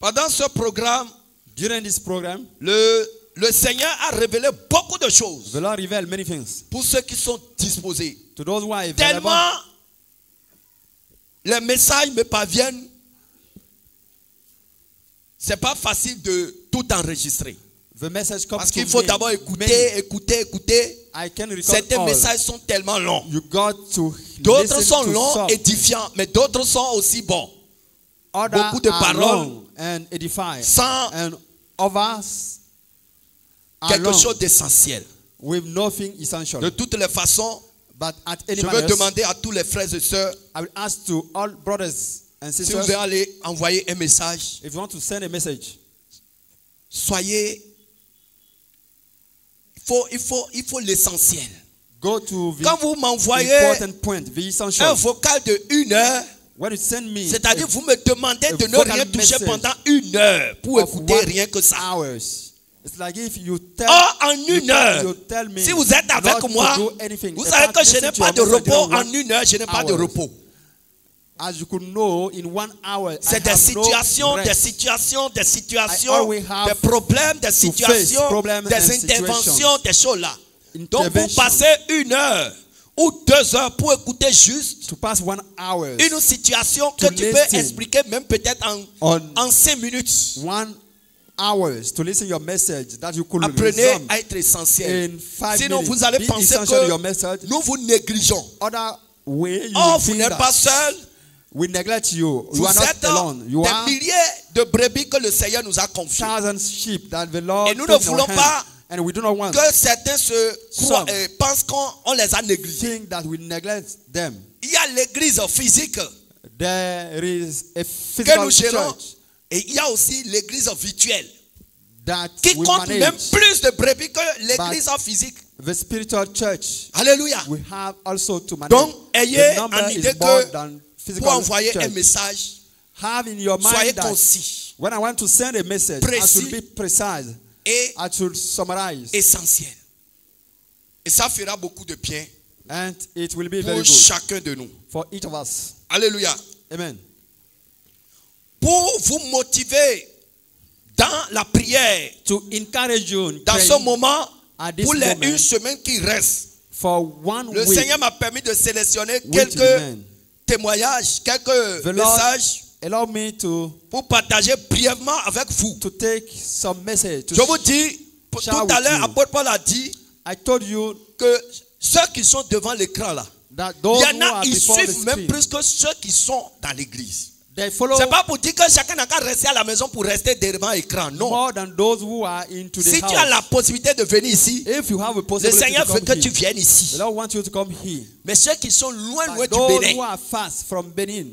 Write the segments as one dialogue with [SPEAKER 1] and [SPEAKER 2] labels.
[SPEAKER 1] Pendant ce programme,
[SPEAKER 2] During this program,
[SPEAKER 1] le, le Seigneur a révélé beaucoup de choses
[SPEAKER 2] the Lord revealed many things
[SPEAKER 1] pour ceux qui sont disposés.
[SPEAKER 2] to those who are available.
[SPEAKER 1] Tellement les messages me parviennent, c'est pas facile de tout enregistrer.
[SPEAKER 2] The message comes
[SPEAKER 1] Parce qu'il faut d'abord écouter, écouter, écouter. Certains messages sont tellement longs.
[SPEAKER 2] You got to
[SPEAKER 1] D'autres sont longs, édifiants, mais d'autres sont aussi bons.
[SPEAKER 2] Other
[SPEAKER 1] beaucoup de paroles
[SPEAKER 2] long and edify.
[SPEAKER 1] Sans
[SPEAKER 2] And others are
[SPEAKER 1] quelque chose d'essentiel.
[SPEAKER 2] with nothing essential.
[SPEAKER 1] De toutes les façons,
[SPEAKER 2] But at any
[SPEAKER 1] je veux demander à tous les frères et sœurs
[SPEAKER 2] I will ask to all brothers and
[SPEAKER 1] si
[SPEAKER 2] sisters
[SPEAKER 1] vous allez envoyer un message,
[SPEAKER 2] if you want to send a message,
[SPEAKER 1] soyez. Il faut, il faut, il faut l'essentiel.
[SPEAKER 2] go to the
[SPEAKER 1] Quand vous m'envoyez un vocal de une heure, C'est-à-dire vous me demandez de ne rien toucher pendant une heure pour écouter rien que ça.
[SPEAKER 2] it's like if you tell,
[SPEAKER 1] Or en
[SPEAKER 2] you
[SPEAKER 1] une heure,
[SPEAKER 2] you tell me
[SPEAKER 1] si vous êtes avec moi, vous savez que je n'ai pas de repos. en une heure, je n'ai pas de repos.
[SPEAKER 2] As you could know, in one hour, I
[SPEAKER 1] C'est des
[SPEAKER 2] no
[SPEAKER 1] situations, des situations, des situations, des problèmes, des situations, des interventions, des choses là. Donc vous passez une heure ou deux heures pour écouter juste
[SPEAKER 2] to pass one hour,
[SPEAKER 1] une situation que tu peux expliquer même peut-être en, en cinq minutes.
[SPEAKER 2] one hours to listen your message that you could
[SPEAKER 1] Apprenez à être essentiel.
[SPEAKER 2] in five
[SPEAKER 1] Sinon
[SPEAKER 2] minutes.
[SPEAKER 1] vous allez penser
[SPEAKER 2] your
[SPEAKER 1] que
[SPEAKER 2] message.
[SPEAKER 1] nous vous négligeons.
[SPEAKER 2] Other way you will
[SPEAKER 1] vous n'êtes pas seul.
[SPEAKER 2] we neglect you.
[SPEAKER 1] Vous
[SPEAKER 2] You are not
[SPEAKER 1] êtes
[SPEAKER 2] alone. You are
[SPEAKER 1] des milliers de brebis que le Seigneur nous a confiés.
[SPEAKER 2] thousand sheep that the Lord
[SPEAKER 1] Et nous ne voulons pas
[SPEAKER 2] and we do not want
[SPEAKER 1] Que certains se croient,
[SPEAKER 2] Some.
[SPEAKER 1] pensent qu'on on les a négligés.
[SPEAKER 2] that we neglect them.
[SPEAKER 1] Il y a l'église physique
[SPEAKER 2] There is a
[SPEAKER 1] que
[SPEAKER 2] physical
[SPEAKER 1] nous gérons
[SPEAKER 2] church
[SPEAKER 1] et il y a aussi l'église virtuelle
[SPEAKER 2] that
[SPEAKER 1] qui
[SPEAKER 2] we
[SPEAKER 1] compte même plus de brebis que l'église physique.
[SPEAKER 2] The spiritual church
[SPEAKER 1] Alléluia.
[SPEAKER 2] we have also to manage.
[SPEAKER 1] Donc, ayez en idée que Pour envoyer un message,
[SPEAKER 2] Have in your
[SPEAKER 1] soyez
[SPEAKER 2] mind
[SPEAKER 1] concis
[SPEAKER 2] when I want to send a message, I
[SPEAKER 1] Précis.
[SPEAKER 2] should be precise.
[SPEAKER 1] Et
[SPEAKER 2] I should summarize.
[SPEAKER 1] essentiel. Et ça fera beaucoup de bien
[SPEAKER 2] And it will be very
[SPEAKER 1] pour
[SPEAKER 2] good
[SPEAKER 1] chacun de nous.
[SPEAKER 2] for each of us.
[SPEAKER 1] Alléluia.
[SPEAKER 2] Amen.
[SPEAKER 1] Pour vous motiver dans la prière,
[SPEAKER 2] To encourage you
[SPEAKER 1] dans ce moment, pour les
[SPEAKER 2] moment,
[SPEAKER 1] une semaine qui reste,
[SPEAKER 2] for one
[SPEAKER 1] le
[SPEAKER 2] week,
[SPEAKER 1] Seigneur m'a permis de sélectionner quelques témoignages, quelques messages
[SPEAKER 2] allow me to,
[SPEAKER 1] pour partager brièvement avec vous.
[SPEAKER 2] to take some message. To
[SPEAKER 1] Je vous dis, tout à l'heure, apôtre Paul a dit
[SPEAKER 2] I told you
[SPEAKER 1] que ceux qui sont devant l'écran là,
[SPEAKER 2] that
[SPEAKER 1] il
[SPEAKER 2] those
[SPEAKER 1] y
[SPEAKER 2] who
[SPEAKER 1] en a,
[SPEAKER 2] are
[SPEAKER 1] ils suivent même plus que ceux qui sont dans l'église. C'est pas pour dire que chacun n'a qu'à rester à la maison pour rester devant l'écran. Non.
[SPEAKER 2] more than those who are into the
[SPEAKER 1] Si tu as la possibilité de venir ici,
[SPEAKER 2] If you have a
[SPEAKER 1] le Seigneur veut que
[SPEAKER 2] here,
[SPEAKER 1] tu viennes
[SPEAKER 2] the
[SPEAKER 1] ici.
[SPEAKER 2] Lord wants you to come here.
[SPEAKER 1] Mais ceux qui sont loin, loin
[SPEAKER 2] But
[SPEAKER 1] du
[SPEAKER 2] those
[SPEAKER 1] Bénin
[SPEAKER 2] who are fast from Benin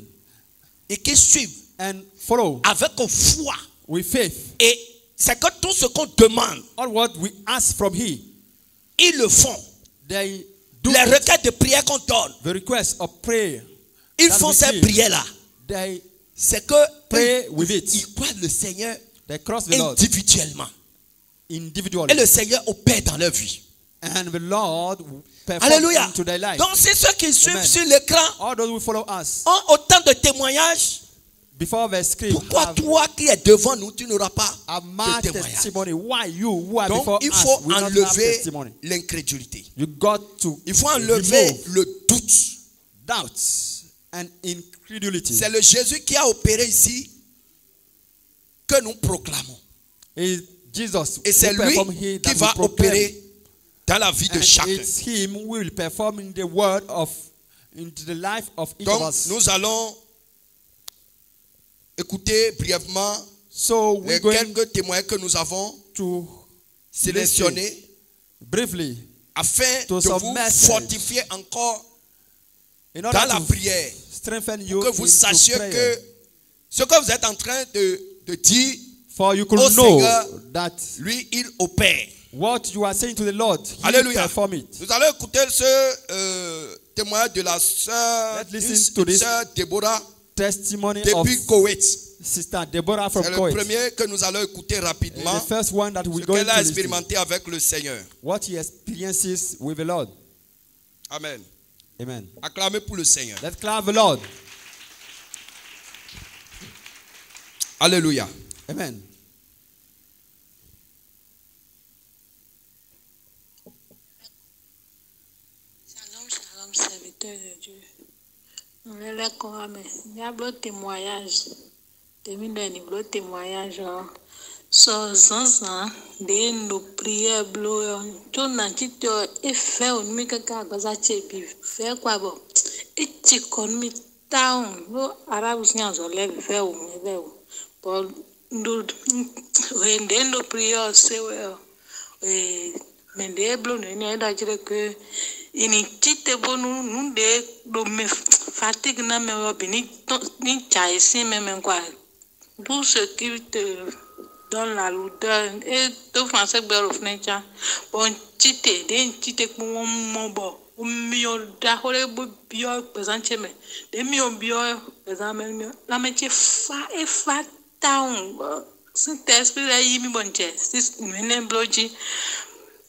[SPEAKER 1] et qui suivent
[SPEAKER 2] and follow
[SPEAKER 1] avec foi,
[SPEAKER 2] with faith
[SPEAKER 1] et c'est que tout ce qu'on demande,
[SPEAKER 2] all what we ask from here,
[SPEAKER 1] ils le font.
[SPEAKER 2] they do
[SPEAKER 1] Les requêtes de prière qu'on donne,
[SPEAKER 2] the request of prayer.
[SPEAKER 1] ils font ces
[SPEAKER 2] give.
[SPEAKER 1] prières-là.
[SPEAKER 2] They
[SPEAKER 1] C'est que
[SPEAKER 2] Pray
[SPEAKER 1] eux,
[SPEAKER 2] with it.
[SPEAKER 1] ils croient le Seigneur
[SPEAKER 2] they cross the
[SPEAKER 1] individuellement. Et le Seigneur opère dans leur vie.
[SPEAKER 2] and the Lord
[SPEAKER 1] Alléluia. Donc, c'est ceux qui suivent
[SPEAKER 2] Amen.
[SPEAKER 1] sur l'écran
[SPEAKER 2] All those who follow us
[SPEAKER 1] ont autant de témoignages.
[SPEAKER 2] before the screen
[SPEAKER 1] Pourquoi
[SPEAKER 2] have,
[SPEAKER 1] toi qui es devant nous, tu n'auras pas de
[SPEAKER 2] are
[SPEAKER 1] Donc,
[SPEAKER 2] before
[SPEAKER 1] il faut enlever l'incrédulité.
[SPEAKER 2] You got to
[SPEAKER 1] Il faut enlever le doute.
[SPEAKER 2] doubts and incredulity.
[SPEAKER 1] C'est le Jésus qui a opéré ici que nous proclamons. Et c'est lui qui va opérer dans la vie de chacun.
[SPEAKER 2] it's him who will perform in the word of into the life of each
[SPEAKER 1] Donc, nous allons écouter brièvement
[SPEAKER 2] So
[SPEAKER 1] les quelques témoins que nous avons
[SPEAKER 2] to
[SPEAKER 1] sélectionnés
[SPEAKER 2] briefly
[SPEAKER 1] afin de vous fortifier encore dans la prière.
[SPEAKER 2] strengthen you
[SPEAKER 1] Que vous sachiez que ce que vous êtes en train de, de dire,
[SPEAKER 2] For you could
[SPEAKER 1] au
[SPEAKER 2] know
[SPEAKER 1] Seigneur,
[SPEAKER 2] that
[SPEAKER 1] lui, il opère.
[SPEAKER 2] What you are saying to the Lord, He
[SPEAKER 1] Alléluia.
[SPEAKER 2] perform it.
[SPEAKER 1] Nous allons écouter ce euh, témoignage de la sœur,
[SPEAKER 2] Let's listen to
[SPEAKER 1] une
[SPEAKER 2] this.
[SPEAKER 1] sœur Déborah
[SPEAKER 2] Testimony of
[SPEAKER 1] depuis Koweït.
[SPEAKER 2] Sister Deborah from
[SPEAKER 1] C'est le premier que nous allons écouter rapidement.
[SPEAKER 2] The first one that
[SPEAKER 1] Ce
[SPEAKER 2] we're going
[SPEAKER 1] qu'elle
[SPEAKER 2] to
[SPEAKER 1] a expérimenté avec le Seigneur.
[SPEAKER 2] What he experiences with the Lord.
[SPEAKER 1] Amen.
[SPEAKER 2] Amen.
[SPEAKER 1] Acclamez pour le Seigneur.
[SPEAKER 2] Let's clap the Lord.
[SPEAKER 1] Alléluia.
[SPEAKER 2] Amen.
[SPEAKER 3] lele xɔame. Míaƒe témoignage. Témoignage témoignage wɔ. Sɔzãza ɖee nɔpriɛ blo de nadzitɔ efe wo nu mi kaka agbasa tse bi fe kɔ abɔ etsi kɔ nu mi taŋ wo arabu si azɔ lɛ bi fe wo me be wo bɔ ndo he ɖee nɔpriɛ sewe o ee me ɖee blo nene edadzi ɖe ke. Ini tite bo nu nu ɖe ɖo me fatigue na me wɔ bi ni tɔ ni dza esi me me kɔa tout ce qui te donne la lourdeur et to français gbɛ ro fana tsa bon tite de tite kpɔ wɔn mɔ bɔ miɔ da xɔ ɖe bo biɔ gbɛzãntse me. De miɔ biɔ gbɛzãme miɔ lãmetsi fa efa taun sinte esprit la yi mi bɔ ntɛ sis mene blo dzi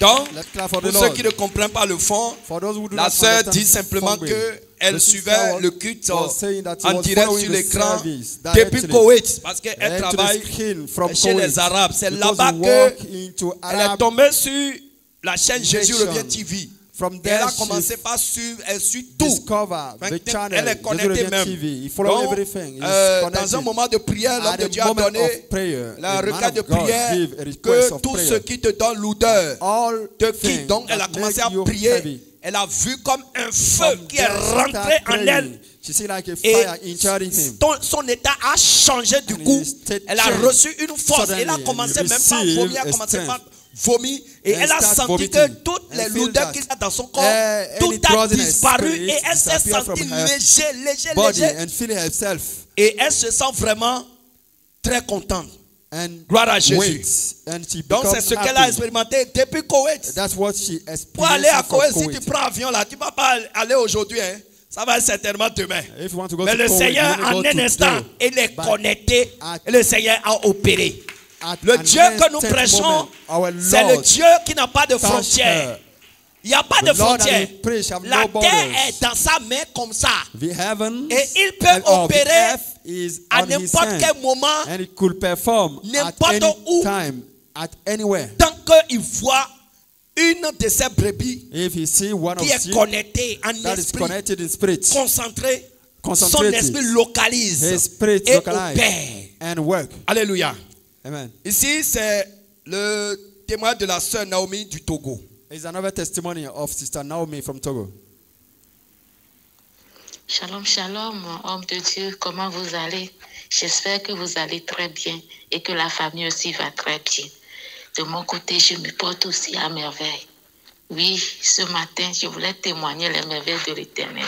[SPEAKER 3] Donc,
[SPEAKER 1] pour ceux qui ne comprennent pas le fond, la sœur dit simplement que elle suivait le culte en direct sur l'écran depuis. Koweït parce qu'elle travaille chez les Arabes. C'est là-bas
[SPEAKER 2] we walk
[SPEAKER 1] que
[SPEAKER 2] into
[SPEAKER 1] elle est tombée sur la chaîne Jésus revient TV.
[SPEAKER 2] From
[SPEAKER 1] Et
[SPEAKER 2] there,
[SPEAKER 1] elle a commencé par suivre, elle suit tout.
[SPEAKER 2] discover the channel,
[SPEAKER 1] elle est connectée même.
[SPEAKER 2] TV. Follow
[SPEAKER 1] Donc,
[SPEAKER 2] everything.
[SPEAKER 1] Euh, dans un moment de prière, l'homme de Dieu a donné
[SPEAKER 2] prayer,
[SPEAKER 1] la requête de prière que tout
[SPEAKER 2] prayer.
[SPEAKER 1] ce qui te donne l'odeur te quitte. Donc elle a commencé à prier.
[SPEAKER 2] heavy.
[SPEAKER 1] Elle a vu comme un feu
[SPEAKER 2] From
[SPEAKER 1] qui est rentré en elle.
[SPEAKER 2] Like a
[SPEAKER 1] Et
[SPEAKER 2] fire him.
[SPEAKER 1] ton- son état a changé du
[SPEAKER 2] And
[SPEAKER 1] coup. Elle a reçu une force. Elle a commencé même pas elle a commencé par Et elle a senti que toutes les lourdeurs qu'il a dans son corps, tout a disparu.
[SPEAKER 2] spirit
[SPEAKER 1] Et elle s'est sentie léger, léger, léger. Et elle se sent vraiment très contente.
[SPEAKER 2] and
[SPEAKER 1] Gloire à Jésus.
[SPEAKER 2] and she
[SPEAKER 1] Donc c'est ce qu'elle a expérimenté depuis Koweït.
[SPEAKER 2] That's what she
[SPEAKER 1] Pour aller à Koweït, si tu prends avion là, tu ne vas pas aller aujourd'hui. Hein. Ça va certainement demain. Mais le Seigneur, en un instant, il est connecté. le Seigneur a opéré. Le Dieu que nous prêchons, c'est le Dieu qui n'a pas de frontières. Il n'y a pas
[SPEAKER 2] The
[SPEAKER 1] de frontières. La terre est dans sa main comme ça. Et il peut opérer À n'importe quel moment,
[SPEAKER 2] And it could perform at
[SPEAKER 1] N'importe
[SPEAKER 2] any
[SPEAKER 1] où.
[SPEAKER 2] time, at anywhere.
[SPEAKER 1] tant qu'il voit une de ses brebis
[SPEAKER 2] If he see one
[SPEAKER 1] qui
[SPEAKER 2] of
[SPEAKER 1] est connectée en esprit,
[SPEAKER 2] connected in spirit,
[SPEAKER 1] concentré, son esprit localise et opère.
[SPEAKER 2] and work.
[SPEAKER 1] Alléluia.
[SPEAKER 2] Amen.
[SPEAKER 1] Ici, c'est le témoin de la sœur Naomi du Togo.
[SPEAKER 2] It's another testimony of Sister Naomi from Togo.
[SPEAKER 4] Shalom, shalom, homme de Dieu, comment vous allez? J'espère que vous allez très bien et que la famille aussi va très bien. De mon côté, je me porte aussi à merveille. Oui, ce matin, je voulais témoigner les merveilles de l'Éternel.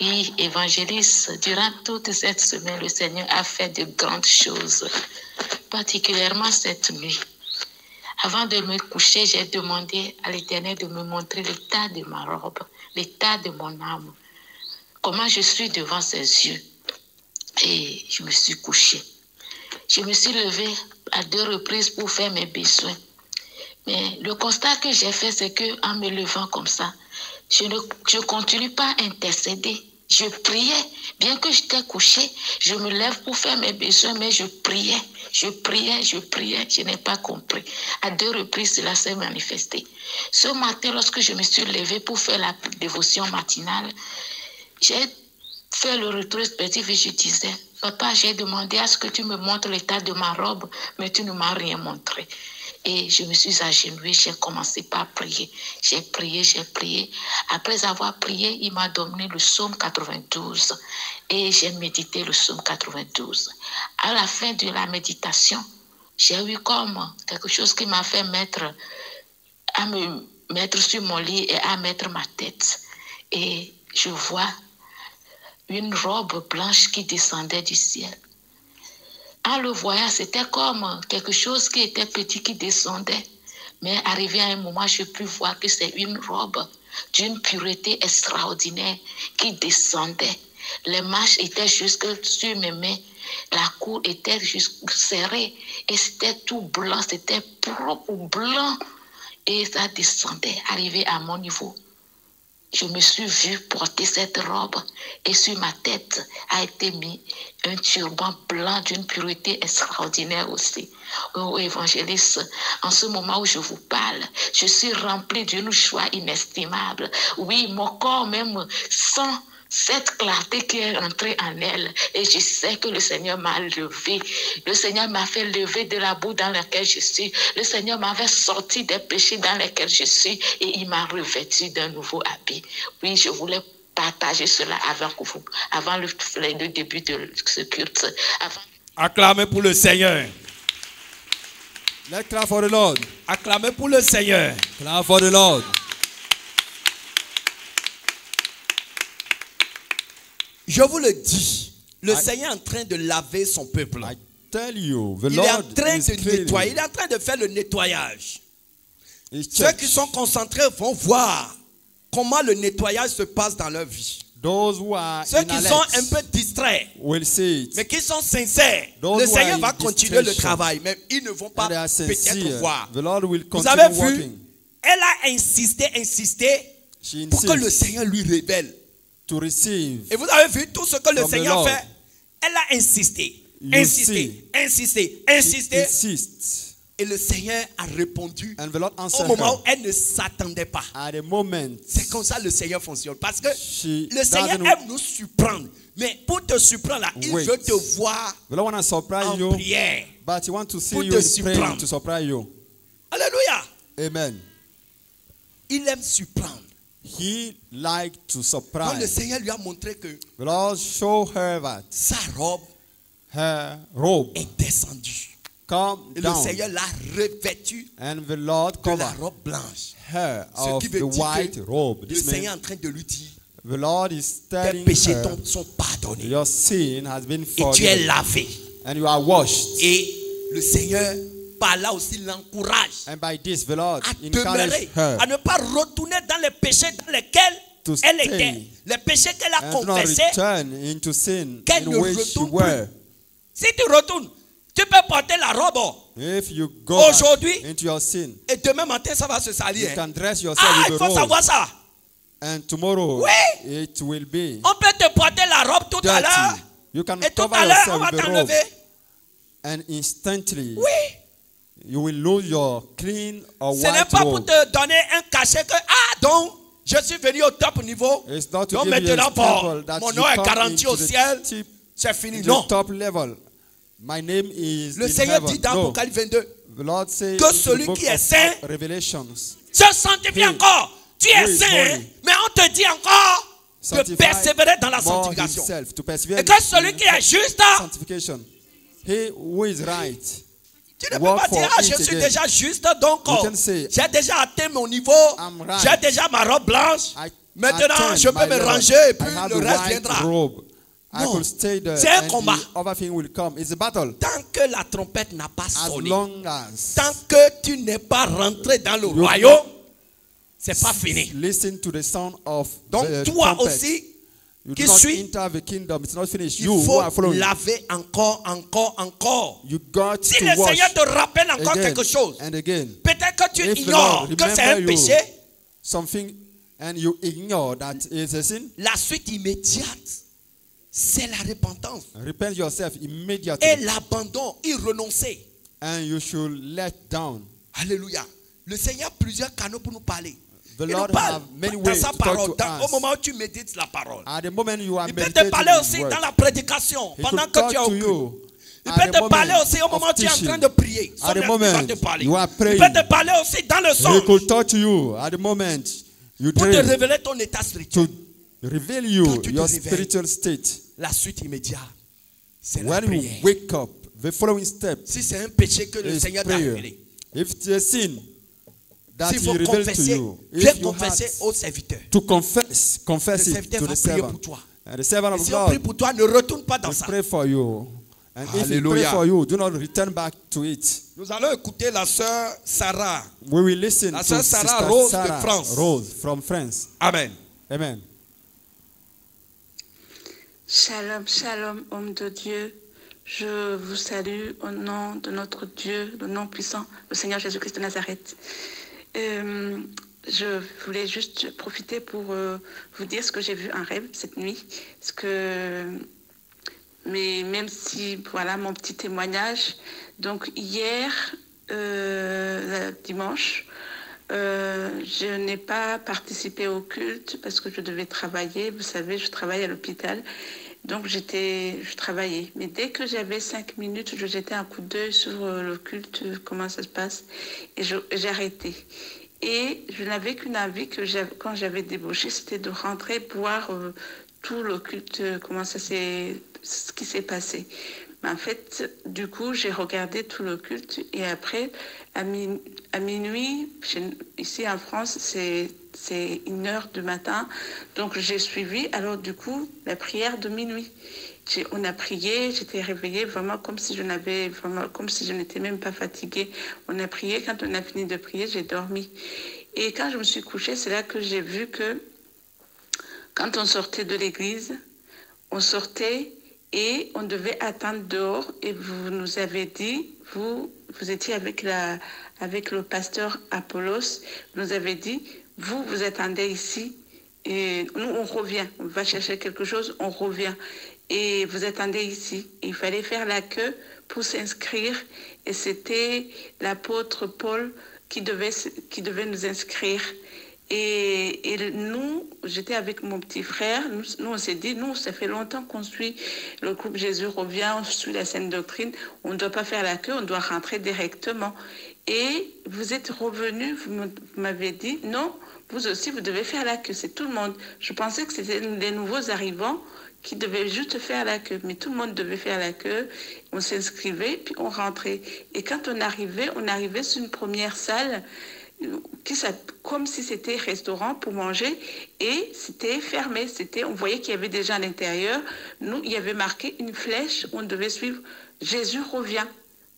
[SPEAKER 4] Oui, évangéliste, durant toute cette semaine, le Seigneur a fait de grandes choses, particulièrement cette nuit. Avant de me coucher, j'ai demandé à l'Éternel de me montrer l'état de ma robe, l'état de mon âme, comment je suis devant ses yeux. Et je me suis couchée. Je me suis levée à deux reprises pour faire mes besoins. Mais le constat que j'ai fait, c'est que en me levant comme ça, je ne je continue pas à intercéder. Je priais, bien que j'étais couchée, je me lève pour faire mes besoins, mais je priais, je priais, je priais, je n'ai pas compris. À deux reprises, cela s'est manifesté. Ce matin, lorsque je me suis levée pour faire la dévotion matinale, j'ai fait le rétrospectif et je disais, papa, j'ai demandé à ce que tu me montres l'état de ma robe, mais tu ne m'as rien montré. Et je me suis agenouillée, j'ai commencé par prier. J'ai prié, j'ai prié. Après avoir prié, il m'a donné le psaume 92 et j'ai médité le psaume 92. À la fin de la méditation, j'ai eu comme quelque chose qui m'a fait mettre, à me mettre sur mon lit et à mettre ma tête. Et je vois une robe blanche qui descendait du ciel. Le voyant, c'était comme quelque chose qui était petit qui descendait. Mais arrivé à un moment, je pus voir que c'est une robe d'une pureté extraordinaire qui descendait. Les marches étaient jusque sur mes mains. La cour était jusque serrée et c'était tout blanc, c'était propre, blanc. Et ça descendait, arrivé à mon niveau. Je me suis vue porter cette robe et sur ma tête a été mis un turban blanc d'une pureté extraordinaire aussi. Oh évangéliste, en ce moment où je vous parle, je suis remplie d'une joie inestimable. Oui, mon corps même sent cette clarté qui est entrée en elle. Et je sais que le Seigneur m'a levé. Le Seigneur m'a fait lever de la boue dans laquelle je suis. Le Seigneur m'avait sorti des péchés dans lesquels je suis et il m'a revêtu d'un nouveau habit. Oui, je voulais partager cela avec vous, avant le, le début de ce culte. Avant
[SPEAKER 1] Acclamez pour le Seigneur.
[SPEAKER 2] Let's clap for the Lord.
[SPEAKER 1] Acclamez pour le Seigneur.
[SPEAKER 2] Clap for the Lord.
[SPEAKER 1] Je vous le dis, le Seigneur est en train de laver son peuple.
[SPEAKER 2] I tell you, the
[SPEAKER 1] Il est en train de nettoyer, il est en train de faire le nettoyage. Ceux qui sont concentrés vont voir comment le nettoyage se passe dans leur vie.
[SPEAKER 2] Those who are
[SPEAKER 1] Ceux qui sont un peu distraits,
[SPEAKER 2] will see it.
[SPEAKER 1] mais qui sont sincères,
[SPEAKER 2] Those
[SPEAKER 1] le Seigneur va
[SPEAKER 2] in
[SPEAKER 1] continuer le travail, mais ils ne vont pas peut-être voir.
[SPEAKER 2] The Lord will
[SPEAKER 1] Vous avez vu,
[SPEAKER 2] working.
[SPEAKER 1] elle a insisté, insisté
[SPEAKER 2] She
[SPEAKER 1] pour que le Seigneur lui révèle.
[SPEAKER 2] To receive.
[SPEAKER 1] Et vous avez vu tout ce que le Seigneur fait? Elle a insisté,
[SPEAKER 2] You
[SPEAKER 1] insisté, insisté, insisté.
[SPEAKER 2] insists.
[SPEAKER 1] Et le Seigneur a répondu au moment où elle ne s'attendait pas.
[SPEAKER 2] At the moment,
[SPEAKER 1] C'est comme ça le Seigneur fonctionne. Parce que
[SPEAKER 2] She
[SPEAKER 1] le Seigneur aime nous surprendre. Mais pour te surprendre là, il veut te voir en
[SPEAKER 2] you,
[SPEAKER 1] prière.
[SPEAKER 2] but He want to see
[SPEAKER 1] Pour
[SPEAKER 2] you
[SPEAKER 1] te surprendre.
[SPEAKER 2] to surprise you.
[SPEAKER 1] Alléluia.
[SPEAKER 2] Amen.
[SPEAKER 1] Il aime surprendre.
[SPEAKER 2] He like to
[SPEAKER 1] Quand le
[SPEAKER 2] surprise.
[SPEAKER 1] Seigneur lui a montré que
[SPEAKER 2] The Lord show her that
[SPEAKER 1] sa robe
[SPEAKER 2] her robe
[SPEAKER 1] est descendue.
[SPEAKER 2] come
[SPEAKER 1] Et le Seigneur l'a revêtue
[SPEAKER 2] and the Lord
[SPEAKER 1] de la robe blanche.
[SPEAKER 2] her
[SPEAKER 1] Ce
[SPEAKER 2] of
[SPEAKER 1] qui
[SPEAKER 2] the
[SPEAKER 1] veut dire
[SPEAKER 2] white
[SPEAKER 1] que
[SPEAKER 2] robe.
[SPEAKER 1] le
[SPEAKER 2] This
[SPEAKER 1] Seigneur est en train de lui dire
[SPEAKER 2] the Lord is
[SPEAKER 1] tes
[SPEAKER 2] telling
[SPEAKER 1] péchés
[SPEAKER 2] her,
[SPEAKER 1] t'ont- sont pardonnés.
[SPEAKER 2] your sin has been
[SPEAKER 1] Et tu es
[SPEAKER 2] forgiven,
[SPEAKER 1] lavé.
[SPEAKER 2] and you are washed.
[SPEAKER 1] Et le Seigneur, par là aussi, l'encourage
[SPEAKER 2] And by this, the Lord
[SPEAKER 1] à demeurer, à ne pas retourner dans les péchés dans lesquels elle était. Les péchés qu'elle a confessés.
[SPEAKER 2] return into sin
[SPEAKER 1] Qu'elle ne retourne
[SPEAKER 2] were.
[SPEAKER 1] Si tu retournes, tu peux porter la robe Aujourd'hui, et demain matin, ça va se salir.
[SPEAKER 2] can dress yourself
[SPEAKER 1] Ah, il faut savoir ça.
[SPEAKER 2] and tomorrow
[SPEAKER 1] Oui.
[SPEAKER 2] it will be
[SPEAKER 1] On peut te porter la robe tout à l'heure. Et tout à l'heure, on va t'enlever.
[SPEAKER 2] and instantly
[SPEAKER 1] Oui.
[SPEAKER 2] You will lose your clean or
[SPEAKER 1] Ce n'est pas pour te donner un cachet que, ah, donc, je suis venu au top niveau.
[SPEAKER 2] It's not to
[SPEAKER 1] Donc maintenant,
[SPEAKER 2] a
[SPEAKER 1] bon, mon nom est garanti au ciel. C'est fini. Non.
[SPEAKER 2] top level. My name is
[SPEAKER 1] Le Seigneur dit dans
[SPEAKER 2] No.
[SPEAKER 1] Apocalypse 22,
[SPEAKER 2] The Lord says
[SPEAKER 1] que celui qui est saint
[SPEAKER 2] Revelations,
[SPEAKER 1] se sanctifie encore. Tu es saint, hein, mais on te dit encore de persévérer dans la sanctification.
[SPEAKER 2] himself,
[SPEAKER 1] Et que celui qui est juste,
[SPEAKER 2] sanctification. He who is right,
[SPEAKER 1] tu ne peux pas dire, ah, je suis déjà juste, donc oh, j'ai déjà atteint mon niveau, j'ai déjà ma robe blanche. Maintenant, je peux me ranger et puis le reste viendra. Non. C'est un combat.
[SPEAKER 2] the other thing will come. It's a battle.
[SPEAKER 1] Tant que la trompette n'a pas
[SPEAKER 2] As
[SPEAKER 1] sonné,
[SPEAKER 2] long as
[SPEAKER 1] tant que tu n'es pas rentré dans le royaume, c'est pas fini.
[SPEAKER 2] listen to the sound of
[SPEAKER 1] Donc
[SPEAKER 2] the
[SPEAKER 1] toi aussi,
[SPEAKER 2] you
[SPEAKER 1] qui
[SPEAKER 2] do not
[SPEAKER 1] suis,
[SPEAKER 2] enter the kingdom. It's not finished.
[SPEAKER 1] il faut laver encore, encore, encore.
[SPEAKER 2] you got
[SPEAKER 1] Si
[SPEAKER 2] to
[SPEAKER 1] le
[SPEAKER 2] wash
[SPEAKER 1] Seigneur te rappelle encore
[SPEAKER 2] again
[SPEAKER 1] quelque chose, peut-être que tu
[SPEAKER 2] If
[SPEAKER 1] ignores que c'est un péché,
[SPEAKER 2] Something and you ignore that is a sin.
[SPEAKER 1] la suite immédiate, c'est la repentance.
[SPEAKER 2] Repent yourself immediately
[SPEAKER 1] Et l'abandon, y renoncer.
[SPEAKER 2] and you should let down.
[SPEAKER 1] Alléluia. Le Seigneur a plusieurs canaux pour nous parler.
[SPEAKER 2] The
[SPEAKER 1] Il nous parle dans sa parole, dans- au moment où tu médites la parole.
[SPEAKER 2] At the moment you are
[SPEAKER 1] Il peut te parler aussi dans la prédication,
[SPEAKER 2] He
[SPEAKER 1] pendant que tu
[SPEAKER 2] you
[SPEAKER 1] Il peut te parler aussi au moment où tu es en train de prier. Son
[SPEAKER 2] At the moment
[SPEAKER 1] va te parler.
[SPEAKER 2] you are
[SPEAKER 1] Il
[SPEAKER 2] praying.
[SPEAKER 1] peut te parler aussi dans le
[SPEAKER 2] He
[SPEAKER 1] songe
[SPEAKER 2] could talk to you at the moment you
[SPEAKER 1] pour te révéler ton état spirituel.
[SPEAKER 2] to reveal you your spiritual state.
[SPEAKER 1] La suite immédiate, c'est la
[SPEAKER 2] When you
[SPEAKER 1] prière.
[SPEAKER 2] wake up, the following step
[SPEAKER 1] Si c'est un péché que le Seigneur t'a révélé,
[SPEAKER 2] If it's a sin that
[SPEAKER 1] s'il
[SPEAKER 2] He
[SPEAKER 1] faut
[SPEAKER 2] revealed to
[SPEAKER 1] confesser,
[SPEAKER 2] you,
[SPEAKER 1] viens
[SPEAKER 2] if you
[SPEAKER 1] confesser au serviteur.
[SPEAKER 2] to confess, confess
[SPEAKER 1] Le
[SPEAKER 2] it
[SPEAKER 1] serviteur
[SPEAKER 2] to
[SPEAKER 1] va
[SPEAKER 2] the
[SPEAKER 1] prier
[SPEAKER 2] servant.
[SPEAKER 1] pour toi.
[SPEAKER 2] And the servant of
[SPEAKER 1] si on prie
[SPEAKER 2] God
[SPEAKER 1] pour toi, ne retourne pas dans
[SPEAKER 2] will
[SPEAKER 1] ça.
[SPEAKER 2] pray for you. And if he pray
[SPEAKER 1] Hallelujah.
[SPEAKER 2] for you, do not return back to it.
[SPEAKER 1] Nous allons écouter la sœur Sarah.
[SPEAKER 2] We will listen
[SPEAKER 1] La
[SPEAKER 2] to
[SPEAKER 1] sœur
[SPEAKER 2] Sister
[SPEAKER 1] Sarah Rose de
[SPEAKER 2] Sarah
[SPEAKER 1] France.
[SPEAKER 2] Rose from France.
[SPEAKER 1] Amen.
[SPEAKER 2] Amen.
[SPEAKER 5] Shalom, shalom, homme de Dieu. Je vous salue au nom de notre Dieu, le nom puissant, le Seigneur Jésus-Christ de Nazareth. Euh, je voulais juste profiter pour euh, vous dire ce que j'ai vu en rêve cette nuit. Ce que, mais même si, voilà mon petit témoignage. Donc hier, euh, dimanche, je n'ai pas participé au culte parce que je devais travailler. Vous savez, je travaille à l'hôpital. Donc j'étais, je travaillais. Mais dès que j'avais cinq minutes, je jetais un coup d'œil sur euh, le culte, comment ça se passe, et j'ai arrêté. Et je n'avais qu'une envie que quand j'avais débauché, c'était de rentrer voir euh, tout le culte, euh, comment ça s'est, ce qui s'est passé. Mais en fait, du coup, j'ai regardé tout le culte et après, à, min- à minuit, ici en France, c'est c'est une heure du matin. Donc j'ai suivi, alors du coup, la prière de minuit. On a prié, j'étais réveillée vraiment comme si je n'avais vraiment, comme si je n'étais même pas fatiguée. On a prié, quand on a fini de prier, j'ai dormi. Et quand je me suis couchée, c'est là que j'ai vu que quand on sortait de l'église, on sortait et on devait attendre dehors. Et vous nous avez dit, vous, vous étiez avec, la, avec le pasteur Apollos, vous nous avez dit, vous, vous attendez ici. Et nous, on revient. On va chercher quelque chose, on revient. Et vous attendez ici. Il fallait faire la queue pour s'inscrire. Et c'était l'apôtre Paul qui devait, qui devait nous inscrire. Et, nous, j'étais avec mon petit frère, nous, nous, on s'est dit, nous, ça fait longtemps qu'on suit le groupe Jésus revient, on suit la saine doctrine, on ne doit pas faire la queue, on doit rentrer directement. Et vous êtes revenu, vous m'avez dit, non, vous aussi, vous devez faire la queue, c'est tout le monde. Je pensais que c'était les nouveaux arrivants qui devaient juste faire la queue, mais tout le monde devait faire la queue. On s'inscrivait, puis on rentrait. Et quand on arrivait, on arrivait sur une première salle qui comme si c'était restaurant pour manger et c'était fermé. C'était, on voyait qu'il y avait des gens à l'intérieur. Nous, il y avait marqué une flèche. On devait suivre Jésus revient.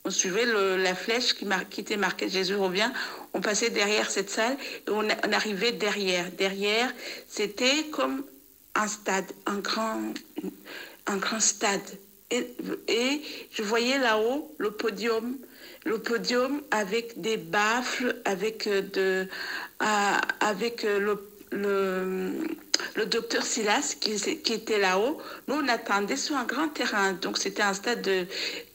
[SPEAKER 5] On suivait la flèche qui, mar- qui était marquée Jésus revient. On passait derrière cette salle et on, arrivait derrière. Derrière, c'était comme un stade, un grand, un grand stade. Et, je voyais là-haut le podium, le podium avec des baffles, avec, de, euh, avec le, le, docteur Silas qui, était là-haut. Nous, on attendait sur un grand terrain. Donc, c'était un stade de-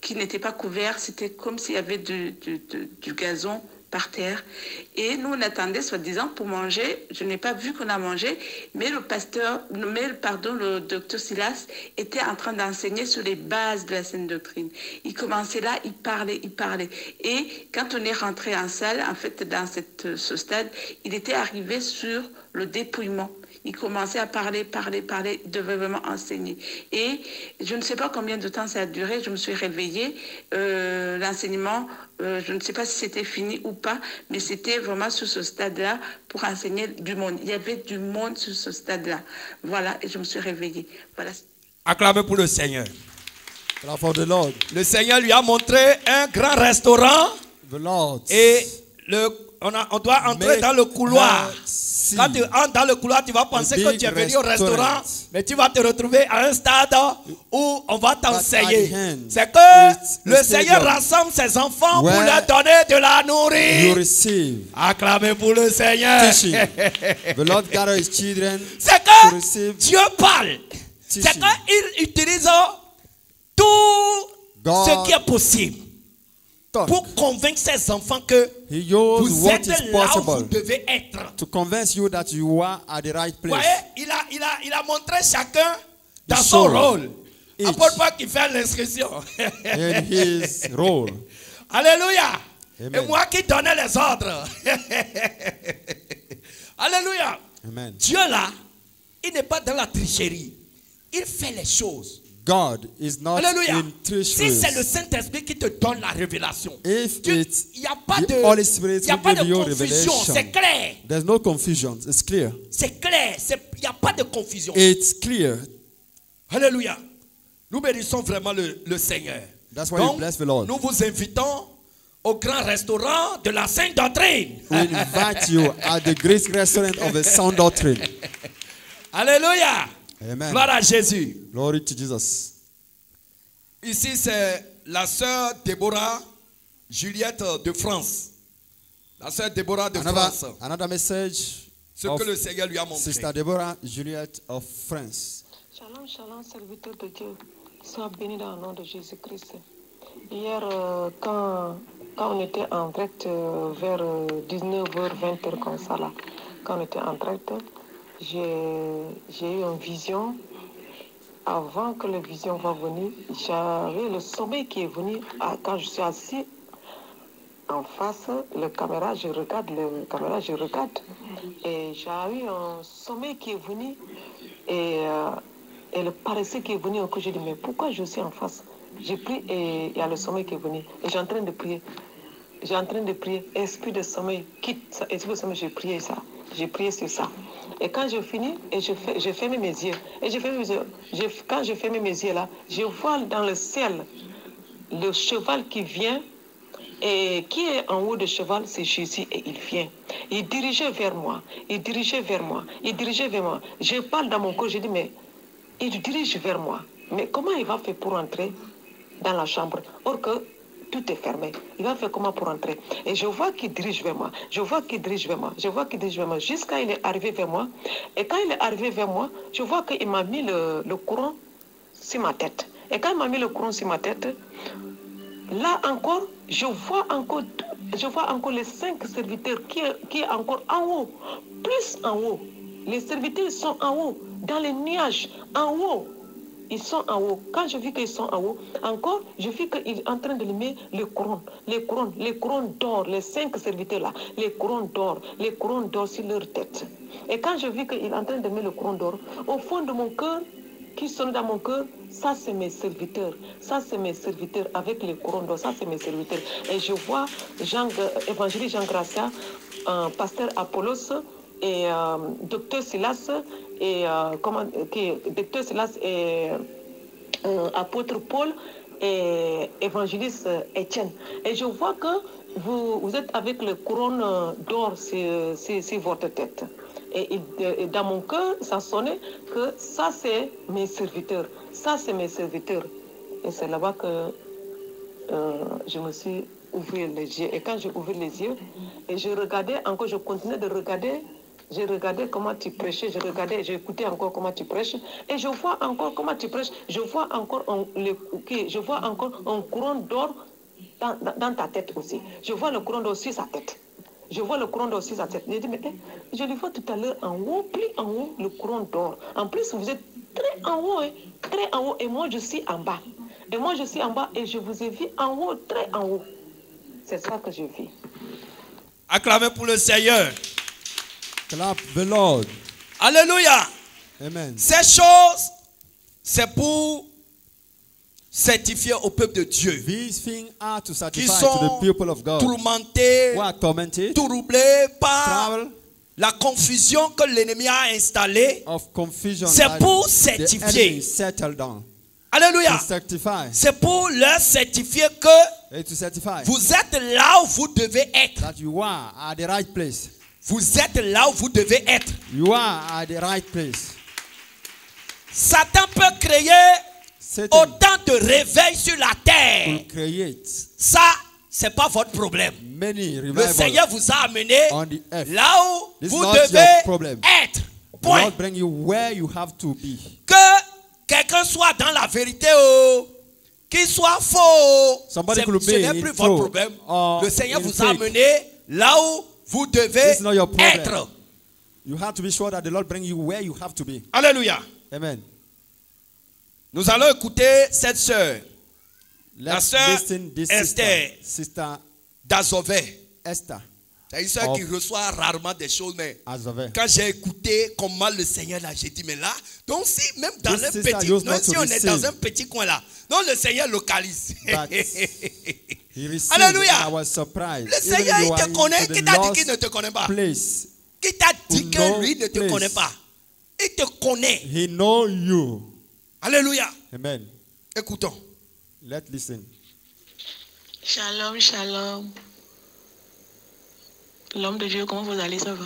[SPEAKER 5] qui n'était pas couvert. C'était comme s'il y avait du- du gazon par terre. Et nous, on attendait, soi-disant, pour manger. Je n'ai pas vu qu'on a mangé, mais le pasteur, mais, pardon, le docteur Silas était en train d'enseigner sur les bases de la saine doctrine. Il commençait là, il parlait, il parlait. Et quand on est rentré en salle, en fait, dans cette, ce stade, il était arrivé sur le dépouillement. Il commençait à parler, parler, parler, il devait vraiment enseigner. Et je ne sais pas combien de temps ça a duré, je me suis réveillée. Euh, L'enseignement, euh, je ne sais pas si c'était fini ou pas, mais c'était vraiment sur ce stade-là pour enseigner du monde. Il y avait du monde sur ce stade-là. Voilà, et je me suis réveillée. Voilà.
[SPEAKER 1] Acclamez pour le Seigneur.
[SPEAKER 2] Clap for the Lord.
[SPEAKER 1] Le Seigneur lui a montré un grand restaurant
[SPEAKER 2] The Lord.
[SPEAKER 1] et le, on, a- on doit entrer dans le couloir. Quand tu entres dans le couloir, tu vas penser que tu es venu au
[SPEAKER 2] restaurant.
[SPEAKER 1] mais tu vas te retrouver à un stade où on va t'enseigner. C'est que le Seigneur rassemble ses enfants pour leur donner de la nourriture. Acclamez pour le Seigneur. C'est que Dieu parle. C'est qu'il utilise tout
[SPEAKER 2] God
[SPEAKER 1] ce qui est possible pour convaincre ses enfants que vous êtes là où vous devez être.
[SPEAKER 2] to convince you that you are at the right
[SPEAKER 1] Vous
[SPEAKER 2] place.
[SPEAKER 1] voyez, il a, il, a, il a montré chacun dans son rôle. Apôtre Paul qui fait l'inscription.
[SPEAKER 2] in his role.
[SPEAKER 1] Alléluia.
[SPEAKER 2] Amen.
[SPEAKER 1] Et moi qui donnais les ordres. Alléluia.
[SPEAKER 2] Amen.
[SPEAKER 1] Dieu là, il n'est pas dans la tricherie. Il fait les choses.
[SPEAKER 2] God is not
[SPEAKER 1] Alléluia.
[SPEAKER 2] in
[SPEAKER 1] Si c'est le. Saint-Esprit qui te donne la révélation,
[SPEAKER 2] If
[SPEAKER 1] tu-
[SPEAKER 2] it's
[SPEAKER 1] il n'y a pas
[SPEAKER 2] the
[SPEAKER 1] de,
[SPEAKER 2] Holy Spirit
[SPEAKER 1] y a pas de
[SPEAKER 2] you
[SPEAKER 1] confusion.
[SPEAKER 2] revelation.
[SPEAKER 1] C'est clair.
[SPEAKER 2] There's no confusion. It's clear.
[SPEAKER 1] C'est clair. Il n'y a pas de confusion.
[SPEAKER 2] It's clear.
[SPEAKER 1] Alléluia. Nous bénissons vraiment le, le Seigneur.
[SPEAKER 2] That's why
[SPEAKER 1] Donc,
[SPEAKER 2] bless the Lord.
[SPEAKER 1] nous vous invitons au grand restaurant de la Sainte Doctrine.
[SPEAKER 2] We invite you at the great restaurant of the sound doctrine.
[SPEAKER 1] Alléluia.
[SPEAKER 2] Amen.
[SPEAKER 1] Gloire à Jésus.
[SPEAKER 2] Glory to Jesus.
[SPEAKER 1] Ici, c'est la sœur Déborah Juliette de France. La sœur Déborah de
[SPEAKER 2] Another,
[SPEAKER 1] France.
[SPEAKER 2] another message
[SPEAKER 1] Ce que le Seigneur lui a montré.
[SPEAKER 2] Sister Deborah Juliet of France.
[SPEAKER 6] Shalom, shalom, serviteur de Dieu. Sois béni dans le nom de Jésus-Christ. Hier, euh, quand, quand on était en direct euh, vers 19h, 20h comme ça, là, quand on était en direct, j'ai eu une vision. Avant que la vision va venir, j'avais le sommeil qui est venu quand je suis assis en face, le caméra, je regarde, le caméra, je regarde. Et j'ai eu un sommeil qui est venu et, euh, et le paresseux qui est venu encore. J'ai dit, mais pourquoi je suis en face? J'ai pris et il y a le sommeil qui est venu. Et j'ai en train de prier. J'ai en train de prier. Esprit de sommeil, quitte ça. Esprit de sommeil, j'ai prié ça. J'ai prié sur ça. Et quand je finis, et je fais, j'ai fermé mes yeux. Et yeux. J'ai- quand j'ai fermé mes yeux là, je vois dans le ciel le cheval qui vient et qui est en haut du cheval, c'est Jésus et il vient. Il dirigeait vers moi, il dirigeait vers moi, il dirigeait vers moi. Je parle dans mon corps, je dis, mais il dirige vers moi. Mais comment il va faire pour entrer dans la chambre? Or que est fermé. Il va faire comment pour entrer Et je vois qu'il dirige vers moi, je vois qu'il dirige vers moi, je vois qu'il dirige vers moi, jusqu'à il est arrivé vers moi. Et quand il est arrivé vers moi, je vois qu'il m'a mis le, le courant sur ma tête. Et quand il m'a mis le courant sur ma tête, Là encore, je vois encore, je vois encore les cinq serviteurs qui qui est encore en haut, plus en haut. Les serviteurs sont en haut, dans les nuages, en haut. Ils sont en haut. Quand je vis qu'ils sont en haut, encore, je vis qu'il est en train de mettre les couronnes, les couronnes, les couronnes d'or, les cinq serviteurs là, les couronnes d'or, les couronnes d'or sur leur tête. Et quand je vis qu'il est en train de mettre le couronne d'or, au fond de mon cœur, qui sonne dans mon cœur, ça c'est mes serviteurs, ça c'est mes serviteurs avec les couronnes d'or, ça c'est mes serviteurs. Et je vois Jean, évangéliste Jean Gracia, pasteur Apollos et euh, docteur Silas et euh, comment, qui, docteur Silas et euh, apôtre Paul et évangéliste Étienne. Et je vois que vous, vous êtes avec le couronne d'or sur, sur- votre tête. Et, dans mon cœur, ça sonnait que ça, c'est mes serviteurs. Ça, c'est mes serviteurs. Et c'est là-bas que je me suis ouvert les yeux. Et quand j'ai ouvert les yeux, et je regardais encore, je continuais de regarder. J'ai regardé comment tu prêchais, je regardais, j'ai écouté encore comment tu prêches, et je vois encore comment tu prêches, je vois encore le, je vois encore un couronne d'or dans, ta tête aussi. Je vois le couronne d'or sur sa tête. Je vois le couronne d'or sur sa tête. J'ai dit, mais eh, je le vois tout à l'heure en haut, plus en haut, le couronne d'or. En plus, vous êtes très en haut, hein, très en haut, et moi je suis en bas. Et moi je suis en bas, et je vous ai vu en haut, très en haut. C'est ça que je vis.
[SPEAKER 1] Acclamez pour le Seigneur.
[SPEAKER 2] Clap the Lord.
[SPEAKER 1] Alléluia.
[SPEAKER 2] Amen.
[SPEAKER 1] Ces choses, c'est pour certifier au peuple de Dieu
[SPEAKER 2] These things are to
[SPEAKER 1] qui
[SPEAKER 2] satisfy to
[SPEAKER 1] sont
[SPEAKER 2] the people of God
[SPEAKER 1] tourmentés, troublés par
[SPEAKER 2] travel
[SPEAKER 1] la confusion que l'ennemi a installée.
[SPEAKER 2] of confusion.
[SPEAKER 1] C'est pour certifier.
[SPEAKER 2] enemy settle down.
[SPEAKER 1] Alléluia. C'est pour leur certifier que vous êtes là où vous devez être.
[SPEAKER 2] that you are at the right place.
[SPEAKER 1] Vous êtes là où vous devez être.
[SPEAKER 2] You are at the right place.
[SPEAKER 1] Satan peut créer
[SPEAKER 2] Satan
[SPEAKER 1] autant de réveils sur la terre. Ça, c'est pas votre problème.
[SPEAKER 2] many
[SPEAKER 1] Le. Seigneur vous a amené là où
[SPEAKER 2] This
[SPEAKER 1] vous devez être. Point.
[SPEAKER 2] Lord bring you where you have to be.
[SPEAKER 1] Que quelqu'un soit dans la vérité ou qu'il soit faux.
[SPEAKER 2] Could
[SPEAKER 1] Ce n'est plus votre problème. Le Seigneur vous a amené là où vous devez
[SPEAKER 2] This is not your problem.
[SPEAKER 1] être.
[SPEAKER 2] You have to be sure that the Lord bring you where you have to be.
[SPEAKER 1] Alléluia.
[SPEAKER 2] Amen.
[SPEAKER 1] Nous allons écouter cette sœur La sœur Esther.
[SPEAKER 2] sister,
[SPEAKER 1] d'Azové.
[SPEAKER 2] Esther
[SPEAKER 1] C'est une sœur
[SPEAKER 2] Oh.
[SPEAKER 1] qui reçoit rarement des choses, mais
[SPEAKER 2] Azove.
[SPEAKER 1] quand j'ai écouté comment le Seigneur l'a, j'ai dit, mais là, donc si même dans
[SPEAKER 2] This
[SPEAKER 1] un petit,
[SPEAKER 2] not
[SPEAKER 1] si on est dans un petit coin là, donc le Seigneur localise.
[SPEAKER 2] But He received
[SPEAKER 1] Alléluia.
[SPEAKER 2] and I was surprised.
[SPEAKER 1] Le Seigneur, il te connaît. Qui t'a dit qu'il ne te connaît pas?
[SPEAKER 2] place.
[SPEAKER 1] Qui t'a dit que lui ne te
[SPEAKER 2] place.
[SPEAKER 1] connaît pas? Il te connaît.
[SPEAKER 2] He know you.
[SPEAKER 1] Alléluia.
[SPEAKER 2] Amen.
[SPEAKER 1] Écoutons.
[SPEAKER 2] Let's listen.
[SPEAKER 6] Shalom, shalom. L'homme de Dieu, comment vous allez, ça va?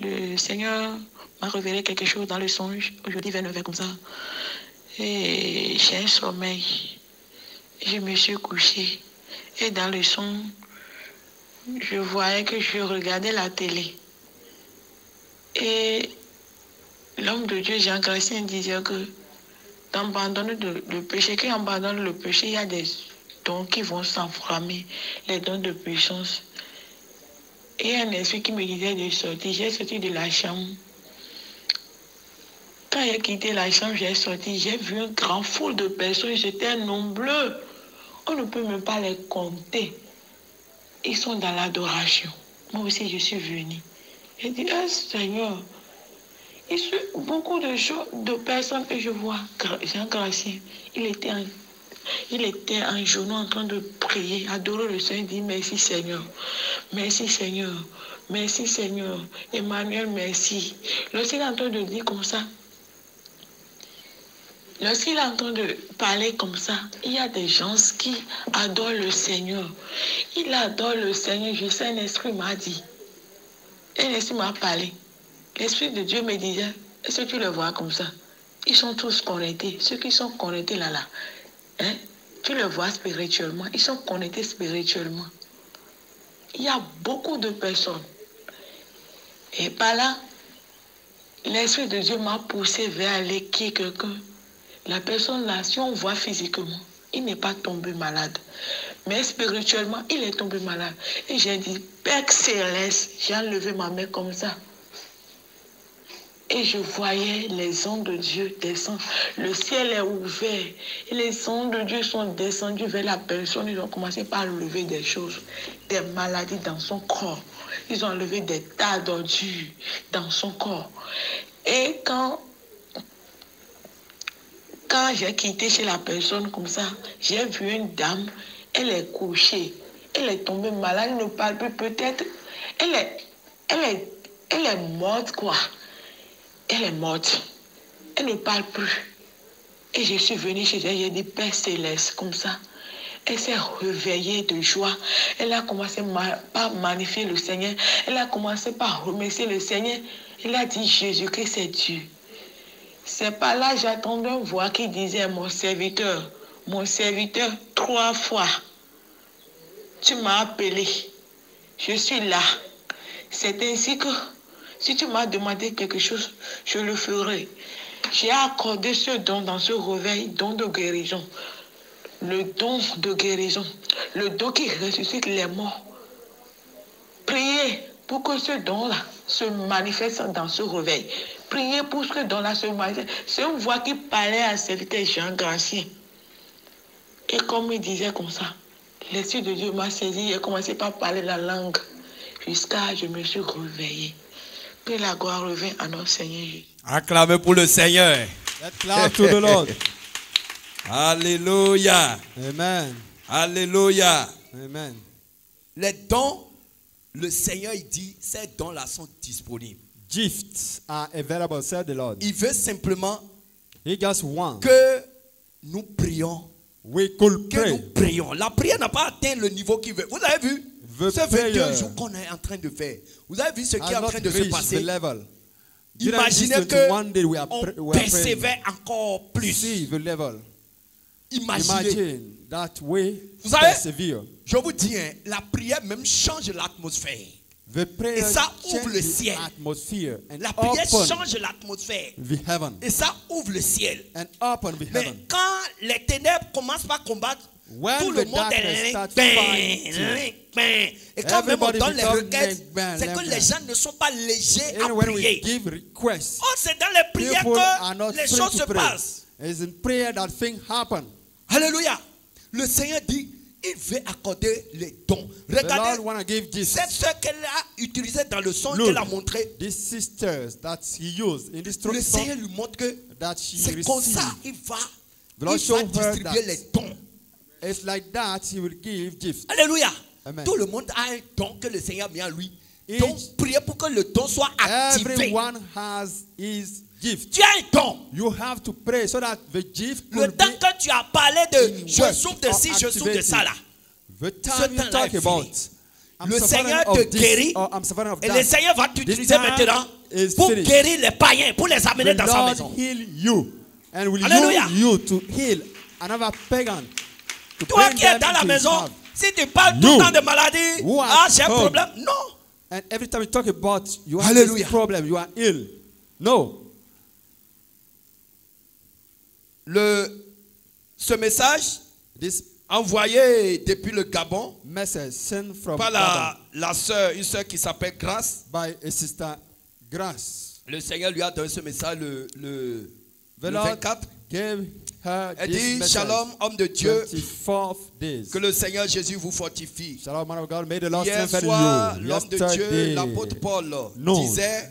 [SPEAKER 6] Le Seigneur m'a révélé quelque chose dans le songe, aujourd'hui vers 9h comme ça. Et j'ai un sommeil. Je me suis couchée. Et dans le son, je voyais que je regardais la télé. Et l'homme de Dieu, Jean Gracien, disait que d'abandonner le, péché, qui abandonne le péché, il y a des dons qui vont s'enflammer, les dons de puissance. Et un esprit qui me disait de sortir, j'ai sorti de la chambre. Quand j'ai quitté la chambre, j'ai sorti, j'ai vu une grande foule de personnes, j'étais nombreux. On ne peut même pas les compter. Ils sont dans l'adoration. Moi aussi, je suis venue. J'ai dit, ah, Seigneur, il a beaucoup de choses, de personnes que je vois. Jean Gracien, il était en, il était en en train de prier, adorer le Seigneur, dit merci Seigneur, merci Seigneur, merci Seigneur, Emmanuel, merci. Lorsqu'il est en train de dire comme ça, lorsqu'il est en train de parler comme ça, il y a des gens qui adorent le Seigneur. Il adore le Seigneur, je sais, un esprit m'a dit, un esprit m'a parlé. L'Esprit de Dieu me disait, est-ce que tu le vois comme ça? Ils sont tous connectés. Ceux qui sont connectés là, là, hein, tu le vois spirituellement. Ils sont connectés spirituellement. Il y a beaucoup de personnes. Et par là, l'Esprit de Dieu m'a poussé vers aller qui. La personne là, si on voit physiquement, il n'est pas tombé malade. Mais spirituellement, il est tombé malade. Et j'ai dit, Père céleste, j'ai enlevé ma main comme ça. Et je voyais les ondes de Dieu descendre. Le ciel est ouvert. Les ondes de Dieu sont descendues vers la personne. Ils ont commencé par lever des choses, des maladies dans son corps. Ils ont levé des tas d'ordures dans son corps. Et quand, quand j'ai quitté chez la personne comme ça, j'ai vu une dame. Elle est couchée. Elle est tombée malade. Elle ne parle plus. Peut-être. Elle est, elle est, elle est morte, quoi elle est morte. Elle ne parle plus. Et je suis venue chez elle, j'ai dit Père Céleste, comme ça. Elle s'est réveillée de joie. Elle a commencé par magnifier le Seigneur. Elle a commencé par remercier le Seigneur. Elle a dit Jésus-Christ c'est Dieu. C'est pas là, j'attendais une voix qui disait Mon serviteur, mon serviteur, trois fois. Tu m'as appelé. Je suis là. C'est ainsi que si tu m'as demandé quelque chose, je le ferai. J'ai accordé ce don dans ce réveil, don de guérison. Le don de guérison. Le don qui ressuscite les morts. Priez pour que ce don-là se manifeste dans ce réveil. Priez pour que ce don-là se manifeste. C'est une voix qui parlait à serviteur Jean Gracien. Et comme il disait comme ça, l'Esprit de Dieu m'a saisi et commencé par parler la langue. Jusqu'à je me suis réveillée. Que la gloire revient à notre Seigneur Jésus.
[SPEAKER 1] Acclamez pour le Seigneur.
[SPEAKER 2] Let's clap to the Lord.
[SPEAKER 1] Alléluia.
[SPEAKER 2] Amen.
[SPEAKER 1] Alléluia.
[SPEAKER 2] Amen.
[SPEAKER 1] Les dons, le Seigneur il dit, ces dons-là sont disponibles.
[SPEAKER 2] Gifts are available, said the Lord.
[SPEAKER 1] Il veut simplement
[SPEAKER 2] He just wants
[SPEAKER 1] que nous prions.
[SPEAKER 2] we could
[SPEAKER 1] Que
[SPEAKER 2] pray.
[SPEAKER 1] nous prions. La prière n'a pas atteint le niveau qu'il veut. Vous avez vu?
[SPEAKER 2] The
[SPEAKER 1] ce 22
[SPEAKER 2] prayer
[SPEAKER 1] jours qu'on est en train de faire. Vous avez vu ce qui est en train de se passer? Imaginez que
[SPEAKER 2] 21 day we are,
[SPEAKER 1] on persévère encore plus.
[SPEAKER 2] See the level.
[SPEAKER 1] Imaginez.
[SPEAKER 2] Imagine that way
[SPEAKER 1] Vous savez-
[SPEAKER 2] persevere.
[SPEAKER 1] Je vous dis, hein, la prière même change l'atmosphère.
[SPEAKER 2] The prayer
[SPEAKER 1] Et ça ouvre le
[SPEAKER 2] the
[SPEAKER 1] ciel.
[SPEAKER 2] atmosphere and
[SPEAKER 1] La prière change l'atmosphère. Et ça ouvre le ciel.
[SPEAKER 2] and open the
[SPEAKER 1] Mais quand les ténèbres commencent par combattre,
[SPEAKER 2] When
[SPEAKER 1] tout le monde est limpin,
[SPEAKER 2] fighting,
[SPEAKER 1] limpin. Et quand même on donne les requêtes,
[SPEAKER 2] limpin,
[SPEAKER 1] c'est que les gens ne sont pas légers à prier.
[SPEAKER 2] give requests,
[SPEAKER 1] Oh, c'est dans les prières que les choses se passent.
[SPEAKER 2] It's in prayer that things happen.
[SPEAKER 1] Alléluia. Le Seigneur dit, il veut accorder les dons. Regardez cette soeur qu'elle a utilisée dans le son qu'elle a montré.
[SPEAKER 2] Sisters that he used in this
[SPEAKER 1] Le Seigneur lui montre que c'est comme ça il va, il va distribuer les dons.
[SPEAKER 2] It's like that he will give gifts.
[SPEAKER 1] Alléluia.
[SPEAKER 2] Amen.
[SPEAKER 1] Tout le monde a un don que le Seigneur a mis en lui.
[SPEAKER 2] Each-
[SPEAKER 1] Donc, priez pour que le don soit activé.
[SPEAKER 2] Everyone has his gift.
[SPEAKER 1] Tu as un don.
[SPEAKER 2] You have to pray so that the gift
[SPEAKER 1] Le temps
[SPEAKER 2] be
[SPEAKER 1] que tu as parlé de je souffre de ci, je souffre de ça là.
[SPEAKER 2] The
[SPEAKER 1] Ce
[SPEAKER 2] time you talk about. I'm
[SPEAKER 1] Le Seigneur te guérit. Et le Seigneur va t'utiliser maintenant pour
[SPEAKER 2] finished.
[SPEAKER 1] guérir les païens, pour les amener
[SPEAKER 2] the
[SPEAKER 1] dans sa maison.
[SPEAKER 2] heal you and will
[SPEAKER 1] Alléluia.
[SPEAKER 2] you to heal another pagan. To
[SPEAKER 1] Toi qui es dans la maison, si tu parles tout
[SPEAKER 2] You
[SPEAKER 1] le temps de maladie, ah, j'ai un problème. Non.
[SPEAKER 2] And every time you talk about you have
[SPEAKER 1] Hallelujah.
[SPEAKER 2] this problem, you are ill. No.
[SPEAKER 1] Le, ce message envoyé depuis le Gabon
[SPEAKER 2] message sent from
[SPEAKER 1] par la, la sœur, une sœur qui s'appelle Grâce.
[SPEAKER 2] by a sister Grace.
[SPEAKER 1] Le Seigneur lui a donné ce message le, le, le
[SPEAKER 2] Lord
[SPEAKER 1] 24.
[SPEAKER 2] gave her
[SPEAKER 1] Elle dit. Shalom, homme de Dieu,
[SPEAKER 2] 24 days.
[SPEAKER 1] que le Seigneur Jésus vous fortifie.
[SPEAKER 2] Shalom, man of God. May the Lord
[SPEAKER 1] Hier soir, l'homme de Dieu, l'apôtre Paul,
[SPEAKER 2] No.
[SPEAKER 1] disait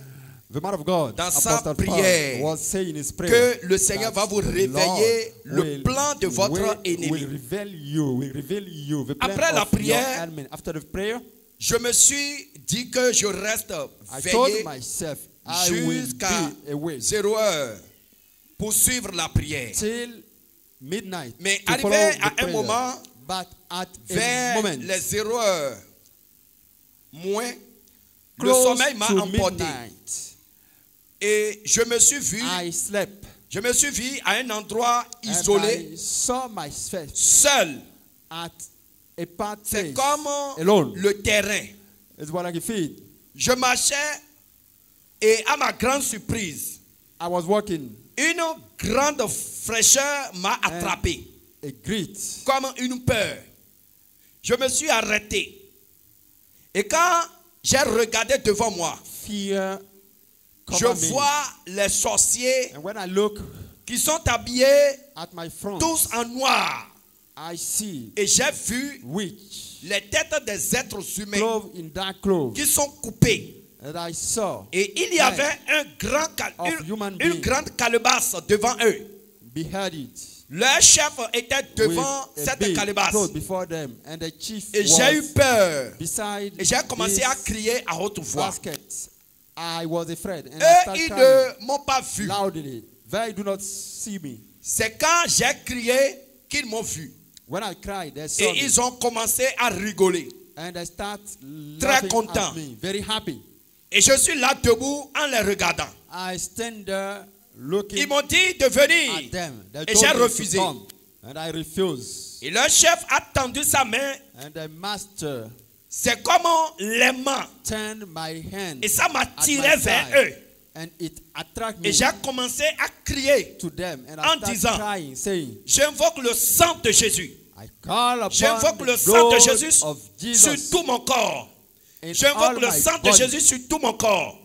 [SPEAKER 2] the man of God,
[SPEAKER 1] dans sa prière,
[SPEAKER 2] was saying in his prayer
[SPEAKER 1] que le Seigneur va vous réveiller le
[SPEAKER 2] will-
[SPEAKER 1] plan de votre
[SPEAKER 2] will,
[SPEAKER 1] ennemi.
[SPEAKER 2] Will reveal you, will reveal you the plan
[SPEAKER 1] Après la prière.
[SPEAKER 2] After the prayer,
[SPEAKER 1] Je me suis dit que je reste
[SPEAKER 2] I
[SPEAKER 1] veillé jusqu'à
[SPEAKER 2] be awake
[SPEAKER 1] 0 heure pour suivre la prière.
[SPEAKER 2] till midnight.
[SPEAKER 1] Mais arrivé à un moment,
[SPEAKER 2] but at
[SPEAKER 1] vers
[SPEAKER 2] moment,
[SPEAKER 1] les 0 heures moins, le sommeil m'a emporté.
[SPEAKER 2] midnight,
[SPEAKER 1] Et je me suis vu,
[SPEAKER 2] I slept.
[SPEAKER 1] je me suis vu à un endroit isolé, seul. C'est comme
[SPEAKER 2] alone.
[SPEAKER 1] le terrain.
[SPEAKER 2] It's what I can feel.
[SPEAKER 1] Je marchais et à ma grande surprise,
[SPEAKER 2] I was walking
[SPEAKER 1] une grande fraîcheur m'a attrapé.
[SPEAKER 2] a
[SPEAKER 1] comme une peur. Je me suis arrêté. Et quand j'ai regardé devant moi,
[SPEAKER 2] fear
[SPEAKER 1] je vois les sorciers
[SPEAKER 2] And when I look
[SPEAKER 1] qui sont habillés
[SPEAKER 2] at my front,
[SPEAKER 1] tous en noir.
[SPEAKER 2] I see
[SPEAKER 1] Et j'ai vu
[SPEAKER 2] witch
[SPEAKER 1] les têtes des êtres humains
[SPEAKER 2] clothed in dark clothes.
[SPEAKER 1] qui sont coupés.
[SPEAKER 2] And I saw
[SPEAKER 1] Et il y avait un grand une,
[SPEAKER 2] human
[SPEAKER 1] une
[SPEAKER 2] being.
[SPEAKER 1] grande calebasse devant eux.
[SPEAKER 2] beheaded
[SPEAKER 1] Leur chef était devant cette calebasse.
[SPEAKER 2] cloth before them, and the chief
[SPEAKER 1] Et j'ai eu peur.
[SPEAKER 2] beside
[SPEAKER 1] Et j'ai commencé à crier à haute voix.
[SPEAKER 2] basket. I was afraid, and I
[SPEAKER 1] Eux,
[SPEAKER 2] started
[SPEAKER 1] ils ne m'ont pas vu.
[SPEAKER 2] loudly. They do not see me.
[SPEAKER 1] C'est quand j'ai crié qu'ils m'ont vu.
[SPEAKER 2] When I cried, they saw
[SPEAKER 1] Et
[SPEAKER 2] me,
[SPEAKER 1] ils ont commencé à rigoler.
[SPEAKER 2] and they start
[SPEAKER 1] Très content.
[SPEAKER 2] at me, very happy.
[SPEAKER 1] Et je suis là debout en les regardant.
[SPEAKER 2] I stand there looking
[SPEAKER 1] Ils m'ont dit de
[SPEAKER 2] at
[SPEAKER 1] venir.
[SPEAKER 2] them. They
[SPEAKER 1] Et j'ai refusé.
[SPEAKER 2] and I refused.
[SPEAKER 1] Et leur chef a tendu sa main.
[SPEAKER 2] And the master
[SPEAKER 1] C'est comme l'aimant. Et ça m'a
[SPEAKER 2] at
[SPEAKER 1] tiré
[SPEAKER 2] my
[SPEAKER 1] vers eux.
[SPEAKER 2] and it attracted me
[SPEAKER 1] Et j'ai commencé à crier.
[SPEAKER 2] to them, and
[SPEAKER 1] en
[SPEAKER 2] I
[SPEAKER 1] disant,
[SPEAKER 2] crying, saying,
[SPEAKER 1] J'invoque le sang de Jésus. J'invoque le sang de Jésus sur tout mon corps. J'invoque le sang de Jésus sur tout mon corps.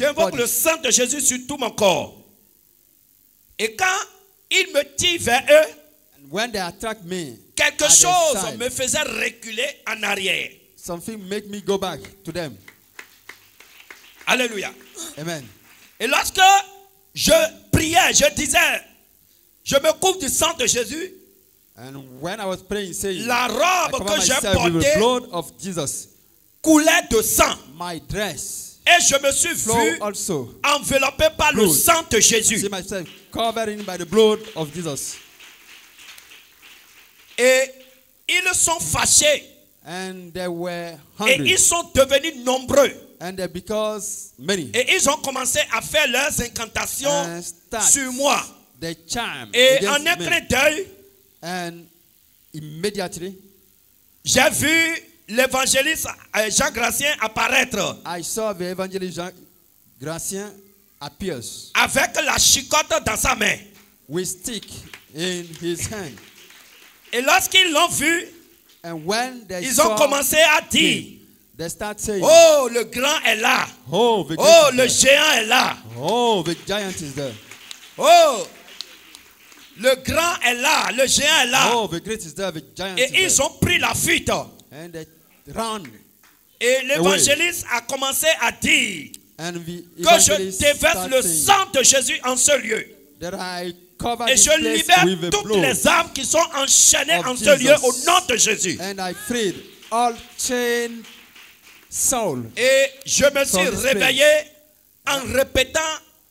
[SPEAKER 1] J'invoque le sang de Jésus sur tout mon corps. Et quand il me tire vers eux,
[SPEAKER 2] And when they attract me,
[SPEAKER 1] quelque chose me faisait reculer en arrière.
[SPEAKER 2] Something make me go back to them.
[SPEAKER 1] Alléluia.
[SPEAKER 2] Amen.
[SPEAKER 1] Et lorsque je priais, je disais, je me couvre du sang de Jésus,
[SPEAKER 2] And when I was praying, saying,
[SPEAKER 1] la
[SPEAKER 2] I
[SPEAKER 1] robe que
[SPEAKER 2] of Jesus,
[SPEAKER 1] coulait de sang.
[SPEAKER 2] my dress
[SPEAKER 1] Et je me suis vu
[SPEAKER 2] also.
[SPEAKER 1] enveloppé par le
[SPEAKER 2] Blood.
[SPEAKER 1] sang de Jésus.
[SPEAKER 2] myself covered by the blood of Jesus.
[SPEAKER 1] Et ils sont fâchés.
[SPEAKER 2] And they were
[SPEAKER 1] Et ils sont devenus nombreux.
[SPEAKER 2] And they because many.
[SPEAKER 1] Et ils ont commencé à faire leurs incantations sur moi.
[SPEAKER 2] the charm
[SPEAKER 1] Et en un clin d'œil,
[SPEAKER 2] And immediately
[SPEAKER 1] j'ai vu l'évangéliste euh, Jean Gracien apparaître
[SPEAKER 2] I saw the evangelist Jean Gracien appears
[SPEAKER 1] avec la chicotte dans sa main.
[SPEAKER 2] with stick in his hand.
[SPEAKER 1] Et lorsqu'ils l'ont vu,
[SPEAKER 2] And when they
[SPEAKER 1] ils
[SPEAKER 2] saw
[SPEAKER 1] ont commencé à dire,
[SPEAKER 2] they start saying,
[SPEAKER 1] oh, le grand est là.
[SPEAKER 2] Oh, the
[SPEAKER 1] Oh, le géant est là.
[SPEAKER 2] Oh, the giant is there.
[SPEAKER 1] Oh, le grand est là. Le géant est là.
[SPEAKER 2] Oh, the great is there. The giant is
[SPEAKER 1] Et ils
[SPEAKER 2] there.
[SPEAKER 1] ont pris la fuite.
[SPEAKER 2] And they ran.
[SPEAKER 1] Et l'évangéliste a commencé à dire
[SPEAKER 2] And the
[SPEAKER 1] que je déverse le sang de Jésus en ce lieu.
[SPEAKER 2] that I cover
[SPEAKER 1] Et je libère toutes les âmes qui sont enchaînées en ce lieu au nom de Jésus.
[SPEAKER 2] And I freed all chained soul.
[SPEAKER 1] Et je me suis réveillé en répétant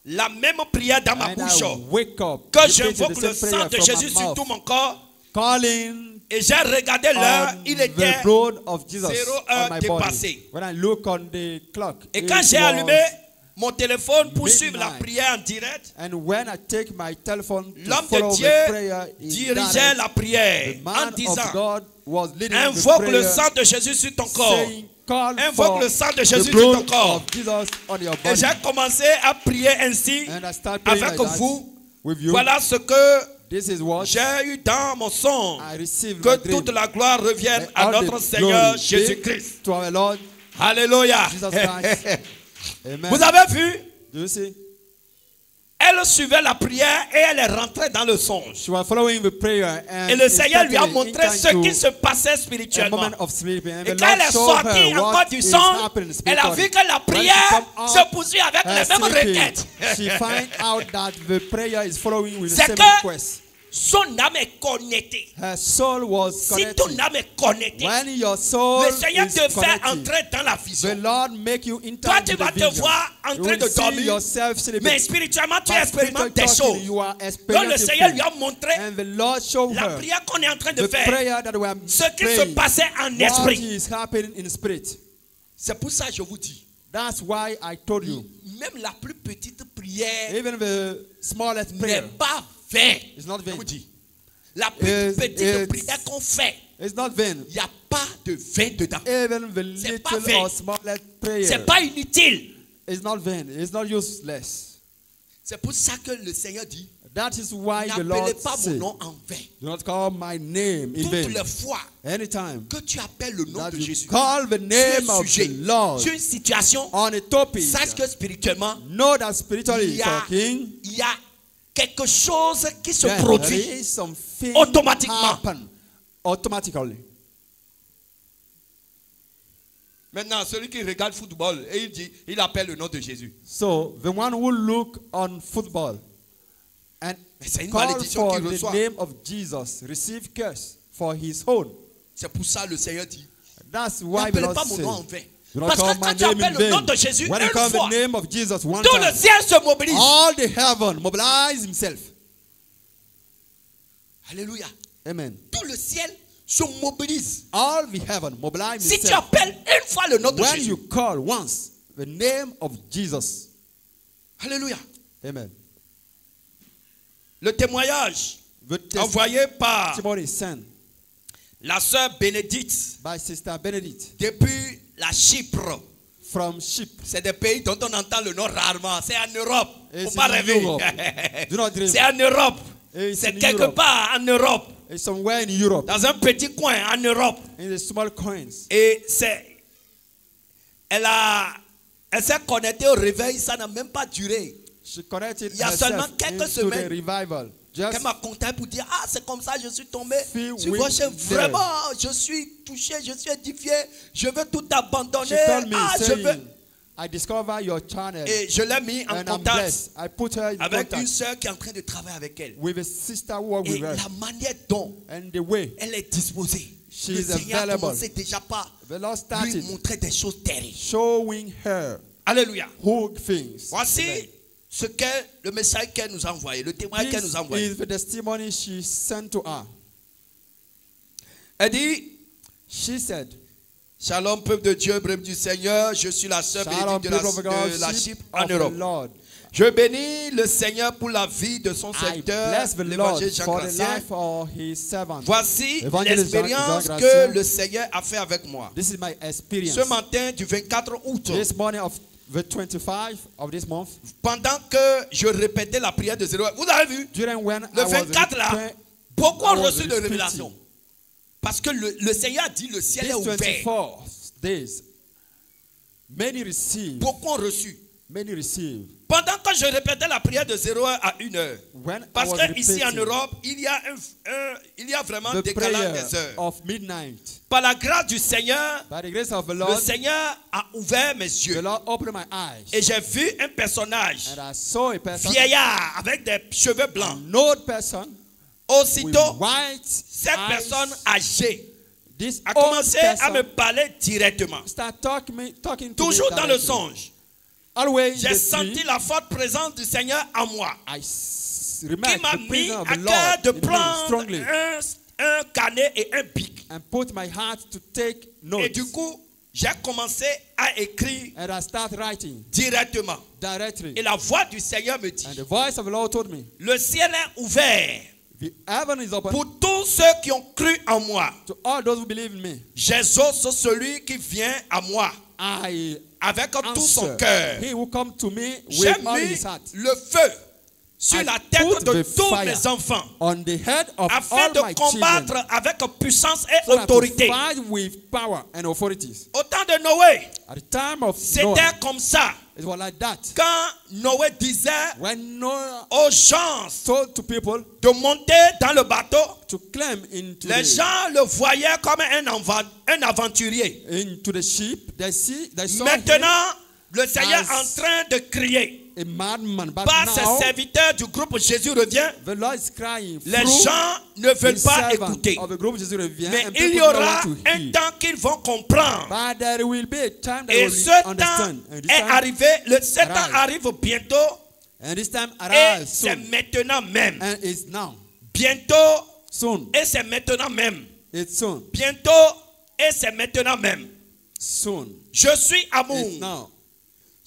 [SPEAKER 1] la même prière dans ma
[SPEAKER 2] And
[SPEAKER 1] bouche.
[SPEAKER 2] I wake up
[SPEAKER 1] Que j'invoque le sang de Jésus sur tout mon corps.
[SPEAKER 2] calling
[SPEAKER 1] Et j'ai regardé l'heure, il était.
[SPEAKER 2] blood of Jesus
[SPEAKER 1] zéro
[SPEAKER 2] on
[SPEAKER 1] heure
[SPEAKER 2] my
[SPEAKER 1] dépassée.
[SPEAKER 2] body. When I look on the clock,
[SPEAKER 1] Et quand j'ai allumé mon téléphone pour suivre la prière en direct,
[SPEAKER 2] and when I take my telephone to
[SPEAKER 1] l'homme de Dieu dirigeait la prière en disant Invoque le sang de Jésus sur ton corps. Invoque le sang de Jésus sur ton corps. Et j'ai commencé à prier ainsi avec vous. Voilà ce que j'ai eu dans mon
[SPEAKER 2] received
[SPEAKER 1] Que toute la gloire revienne à notre Seigneur Jésus-Christ. Alléluia.
[SPEAKER 2] Amen.
[SPEAKER 1] Vous avez vu?
[SPEAKER 2] Do you see?
[SPEAKER 1] Elle suivait la prière et elle est rentrée dans le songe.
[SPEAKER 2] She was following the prayer and
[SPEAKER 1] Et le Seigneur lui a montré ce qui se passait spirituellement. Et quand elle est sortie encore du songe, elle a vu que la prière
[SPEAKER 2] out
[SPEAKER 1] se poursuit avec les mêmes requêtes.
[SPEAKER 2] She find out that the prayer is following with the
[SPEAKER 1] C'est que. Son âme est connectée.
[SPEAKER 2] Her soul was
[SPEAKER 1] Si
[SPEAKER 2] connected.
[SPEAKER 1] ton âme est connectée,
[SPEAKER 2] When your soul
[SPEAKER 1] le Seigneur
[SPEAKER 2] is
[SPEAKER 1] te fait entrer dans la
[SPEAKER 2] the
[SPEAKER 1] vision.
[SPEAKER 2] Lord make you enter
[SPEAKER 1] Toi, tu
[SPEAKER 2] the
[SPEAKER 1] vas te voir en train de dormir. Mais spirituellement, tu expérimentes des choses. Donc le Seigneur lui a montré
[SPEAKER 2] And the Lord showed
[SPEAKER 1] la prière qu'on est en train de
[SPEAKER 2] the
[SPEAKER 1] faire. Ce qui se passait en
[SPEAKER 2] What
[SPEAKER 1] esprit.
[SPEAKER 2] is happening in spirit.
[SPEAKER 1] C'est pour ça que je vous dis,
[SPEAKER 2] That's why I told you.
[SPEAKER 1] même la plus petite prière
[SPEAKER 2] Even the smallest prayer
[SPEAKER 1] n'est pas vaine.
[SPEAKER 2] is not vain.
[SPEAKER 1] dis, la plus
[SPEAKER 2] It's-
[SPEAKER 1] petite
[SPEAKER 2] it's-
[SPEAKER 1] prière qu'on fait,
[SPEAKER 2] It's not vain.
[SPEAKER 1] il n'y a pas de vain dedans.
[SPEAKER 2] The
[SPEAKER 1] C'est pas vain. C'est pas inutile.
[SPEAKER 2] is not vain. It's not useless.
[SPEAKER 1] C'est pour ça que le Seigneur dit,
[SPEAKER 2] That is why the
[SPEAKER 1] n'appelez
[SPEAKER 2] Lord
[SPEAKER 1] pas mon nom en vain.
[SPEAKER 2] Do not call my name in
[SPEAKER 1] Toutes
[SPEAKER 2] vain.
[SPEAKER 1] les fois
[SPEAKER 2] Anytime
[SPEAKER 1] que tu appelles le nom de Jésus,
[SPEAKER 2] call the name of
[SPEAKER 1] sujet
[SPEAKER 2] the Lord
[SPEAKER 1] sur une situation,
[SPEAKER 2] on a topic,
[SPEAKER 1] sache que spirituellement,
[SPEAKER 2] know that
[SPEAKER 1] il y a,
[SPEAKER 2] talking,
[SPEAKER 1] il y a quelque chose qui se
[SPEAKER 2] there
[SPEAKER 1] produit. automatiquement.
[SPEAKER 2] happen automatically.
[SPEAKER 1] Maintenant, celui qui regarde football et il dit, il appelle le nom de Jésus.
[SPEAKER 2] So the one who look on football and
[SPEAKER 1] Mais c'est une
[SPEAKER 2] call
[SPEAKER 1] malédiction
[SPEAKER 2] for
[SPEAKER 1] qu'il
[SPEAKER 2] the
[SPEAKER 1] reçoit.
[SPEAKER 2] name of Jesus receive curse for his own.
[SPEAKER 1] C'est pour ça le Seigneur dit,
[SPEAKER 2] That's why the
[SPEAKER 1] n'appelez
[SPEAKER 2] Lord
[SPEAKER 1] pas mon nom en vain. Parce que quand tu appelles le nom de Jésus une fois,
[SPEAKER 2] the name of Jesus one
[SPEAKER 1] tout le
[SPEAKER 2] time,
[SPEAKER 1] ciel se mobilise.
[SPEAKER 2] all the heaven mobilize himself.
[SPEAKER 1] Alléluia.
[SPEAKER 2] Amen.
[SPEAKER 1] Tout le ciel se mobilise.
[SPEAKER 2] All the heaven mobilize
[SPEAKER 1] Si tu
[SPEAKER 2] himself.
[SPEAKER 1] appelles une fois le nom de
[SPEAKER 2] When
[SPEAKER 1] Jésus,
[SPEAKER 2] you call once the name of Jesus.
[SPEAKER 1] Alléluia.
[SPEAKER 2] Amen.
[SPEAKER 1] Le témoignage envoyé par la sœur Bénédicte
[SPEAKER 2] by Sister Benedict
[SPEAKER 1] depuis la Chypre.
[SPEAKER 2] from Ship.
[SPEAKER 1] C'est des pays dont on entend le nom rarement. C'est en Europe.
[SPEAKER 2] Et
[SPEAKER 1] Faut
[SPEAKER 2] c'est
[SPEAKER 1] pas rêver. C'est en Europe. C'est quelque
[SPEAKER 2] Europe.
[SPEAKER 1] part en Europe.
[SPEAKER 2] Somewhere in Europe,
[SPEAKER 1] Dans un petit coin en Europe.
[SPEAKER 2] in the small coins.
[SPEAKER 1] Et c'est. Elle a. Elle s'est connectée au réveil, ça n'a même pas duré.
[SPEAKER 2] She connected
[SPEAKER 1] Il y a seulement quelques semaines.
[SPEAKER 2] the revival.
[SPEAKER 1] Elle
[SPEAKER 2] Just
[SPEAKER 1] m'a contacté pour dire Ah, c'est comme ça, je suis tombé. Rocher.
[SPEAKER 2] there.
[SPEAKER 1] Vraiment, je suis touché, je suis édifié. Je veux tout abandonner.
[SPEAKER 2] me,
[SPEAKER 1] Ah, je veux.
[SPEAKER 2] I discover your channel
[SPEAKER 1] Et je l'ai mis en contact
[SPEAKER 2] blessed. I put her in
[SPEAKER 1] avec une soeur qui est en train de travailler avec elle.
[SPEAKER 2] with a sister who work
[SPEAKER 1] Et
[SPEAKER 2] with her.
[SPEAKER 1] la manière dont
[SPEAKER 2] And the way
[SPEAKER 1] elle est disposée.
[SPEAKER 2] She
[SPEAKER 1] le
[SPEAKER 2] is
[SPEAKER 1] Seigneur déjà par lui montrer des choses terribles.
[SPEAKER 2] showing her
[SPEAKER 1] Alléluia.
[SPEAKER 2] things.
[SPEAKER 1] Voici. Ce que le message qu'elle nous a envoyé, le témoignage qu'elle nous a envoyé.
[SPEAKER 2] is the testimony she sent to her.
[SPEAKER 1] Elle dit
[SPEAKER 2] She said,
[SPEAKER 1] Shalom, peuple de Dieu, bref du Seigneur. Je suis la sœur bénédicte de la, de la Chypre en Europe. Je bénis le Seigneur pour la vie de son
[SPEAKER 2] Lord
[SPEAKER 1] l'évangile Jean. Voici l'expérience que le Seigneur a fait avec moi.
[SPEAKER 2] This is my experience.
[SPEAKER 1] Ce matin du 24 août,
[SPEAKER 2] The 25 of this month,
[SPEAKER 1] pendant que je répétais la prière de zéro, vous avez vu,
[SPEAKER 2] during when
[SPEAKER 1] le
[SPEAKER 2] I was
[SPEAKER 1] 24 là, beaucoup ont reçu de révélations. Parce que le, le Seigneur a dit le ciel est ouvert.
[SPEAKER 2] 24 days, many receive,
[SPEAKER 1] Beaucoup ont reçu?
[SPEAKER 2] many receive.
[SPEAKER 1] Pendant que je répétais la prière de 0 heure à 1 heure, parce
[SPEAKER 2] was
[SPEAKER 1] que ici en Europe, il y a, un, un- il y a vraiment
[SPEAKER 2] the
[SPEAKER 1] décalage des heures.
[SPEAKER 2] midnight,
[SPEAKER 1] Par la grâce du Seigneur,
[SPEAKER 2] by the grace of the
[SPEAKER 1] le Seigneur a ouvert mes yeux. Et j'ai vu un personnage
[SPEAKER 2] and I saw a person,
[SPEAKER 1] vieillard avec des cheveux blancs.
[SPEAKER 2] person
[SPEAKER 1] Aussitôt,
[SPEAKER 2] white
[SPEAKER 1] cette
[SPEAKER 2] eyes.
[SPEAKER 1] personne âgée a commencé à me parler directement.
[SPEAKER 2] start me,
[SPEAKER 1] Toujours dans le songe, j'ai senti la forte présence du Seigneur en moi qui m'a mis à cœur de prendre un, un carnet et un bic.
[SPEAKER 2] and put my heart to take
[SPEAKER 1] Et du coup, j'ai commencé à écrire
[SPEAKER 2] And I start writing
[SPEAKER 1] directement.
[SPEAKER 2] directly.
[SPEAKER 1] Et la voix du Seigneur me dit,
[SPEAKER 2] And the voice of the Lord told me,
[SPEAKER 1] le ciel est ouvert
[SPEAKER 2] The heaven is open
[SPEAKER 1] pour tous ceux qui ont cru en moi.
[SPEAKER 2] to all those who believe in me.
[SPEAKER 1] J'exauce celui qui vient à moi
[SPEAKER 2] I
[SPEAKER 1] avec tout son cœur.
[SPEAKER 2] he who come to me
[SPEAKER 1] J'ai
[SPEAKER 2] with all
[SPEAKER 1] mis
[SPEAKER 2] his heart.
[SPEAKER 1] le feu sur la tête de tous mes enfants
[SPEAKER 2] on the head of
[SPEAKER 1] afin de combattre
[SPEAKER 2] children
[SPEAKER 1] avec puissance et
[SPEAKER 2] so
[SPEAKER 1] autorité.
[SPEAKER 2] fight with power and authorities.
[SPEAKER 1] Au temps de Noé, c'était comme ça.
[SPEAKER 2] it was like that.
[SPEAKER 1] Quand Noé disait
[SPEAKER 2] When Noah
[SPEAKER 1] aux gens
[SPEAKER 2] told to people
[SPEAKER 1] de monter dans le bateau,
[SPEAKER 2] to climb into
[SPEAKER 1] les
[SPEAKER 2] the,
[SPEAKER 1] gens le voyaient comme un, aventurier.
[SPEAKER 2] into the ship, they see they saw
[SPEAKER 1] Maintenant, le Seigneur est en train de crier. Par ses serviteurs du groupe Jésus revient,
[SPEAKER 2] the Lord is crying.
[SPEAKER 1] les gens ne veulent pas écouter.
[SPEAKER 2] Revient,
[SPEAKER 1] Mais il y aura un temps qu'ils vont comprendre.
[SPEAKER 2] But there will be a time they
[SPEAKER 1] Et ce temps est arrivé, le, ce temps
[SPEAKER 2] arrive.
[SPEAKER 1] bientôt
[SPEAKER 2] and this time
[SPEAKER 1] et c'est maintenant même.
[SPEAKER 2] And it's now.
[SPEAKER 1] Bientôt
[SPEAKER 2] Soon.
[SPEAKER 1] et c'est maintenant même.
[SPEAKER 2] It's soon.
[SPEAKER 1] Bientôt et c'est maintenant même.
[SPEAKER 2] Soon.
[SPEAKER 1] Je suis amour.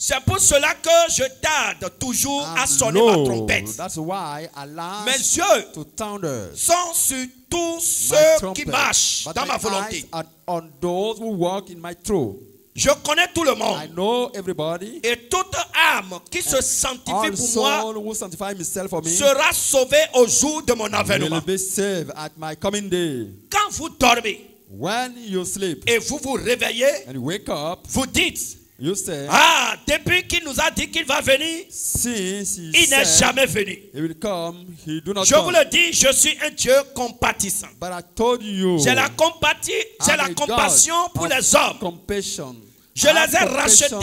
[SPEAKER 1] C'est pour cela que je tarde toujours à
[SPEAKER 2] I'm
[SPEAKER 1] sonner ma trompette.
[SPEAKER 2] That's why I
[SPEAKER 1] Mes yeux
[SPEAKER 2] to
[SPEAKER 1] sont sur tous ceux
[SPEAKER 2] trumpet.
[SPEAKER 1] qui marchent
[SPEAKER 2] But
[SPEAKER 1] dans ma volonté.
[SPEAKER 2] are on those who walk in my truth.
[SPEAKER 1] Je connais tout le
[SPEAKER 2] I
[SPEAKER 1] monde.
[SPEAKER 2] know everybody.
[SPEAKER 1] Et toute âme qui se sanctifie pour moi
[SPEAKER 2] me
[SPEAKER 1] sera sauvée au jour de mon avènement. Quand vous dormez
[SPEAKER 2] When you sleep
[SPEAKER 1] et vous vous réveillez,
[SPEAKER 2] and you wake up,
[SPEAKER 1] vous dites,
[SPEAKER 2] you say,
[SPEAKER 1] ah, depuis qu'il nous a dit qu'il va venir, il n'est jamais venu.
[SPEAKER 2] he will come, he do not
[SPEAKER 1] Je vous le dis, je suis un Dieu compatissant.
[SPEAKER 2] But I told you,
[SPEAKER 1] J'ai la compatie, j'ai la compassion pour les hommes.
[SPEAKER 2] compassion.
[SPEAKER 1] Je
[SPEAKER 2] I
[SPEAKER 1] les ai rachetés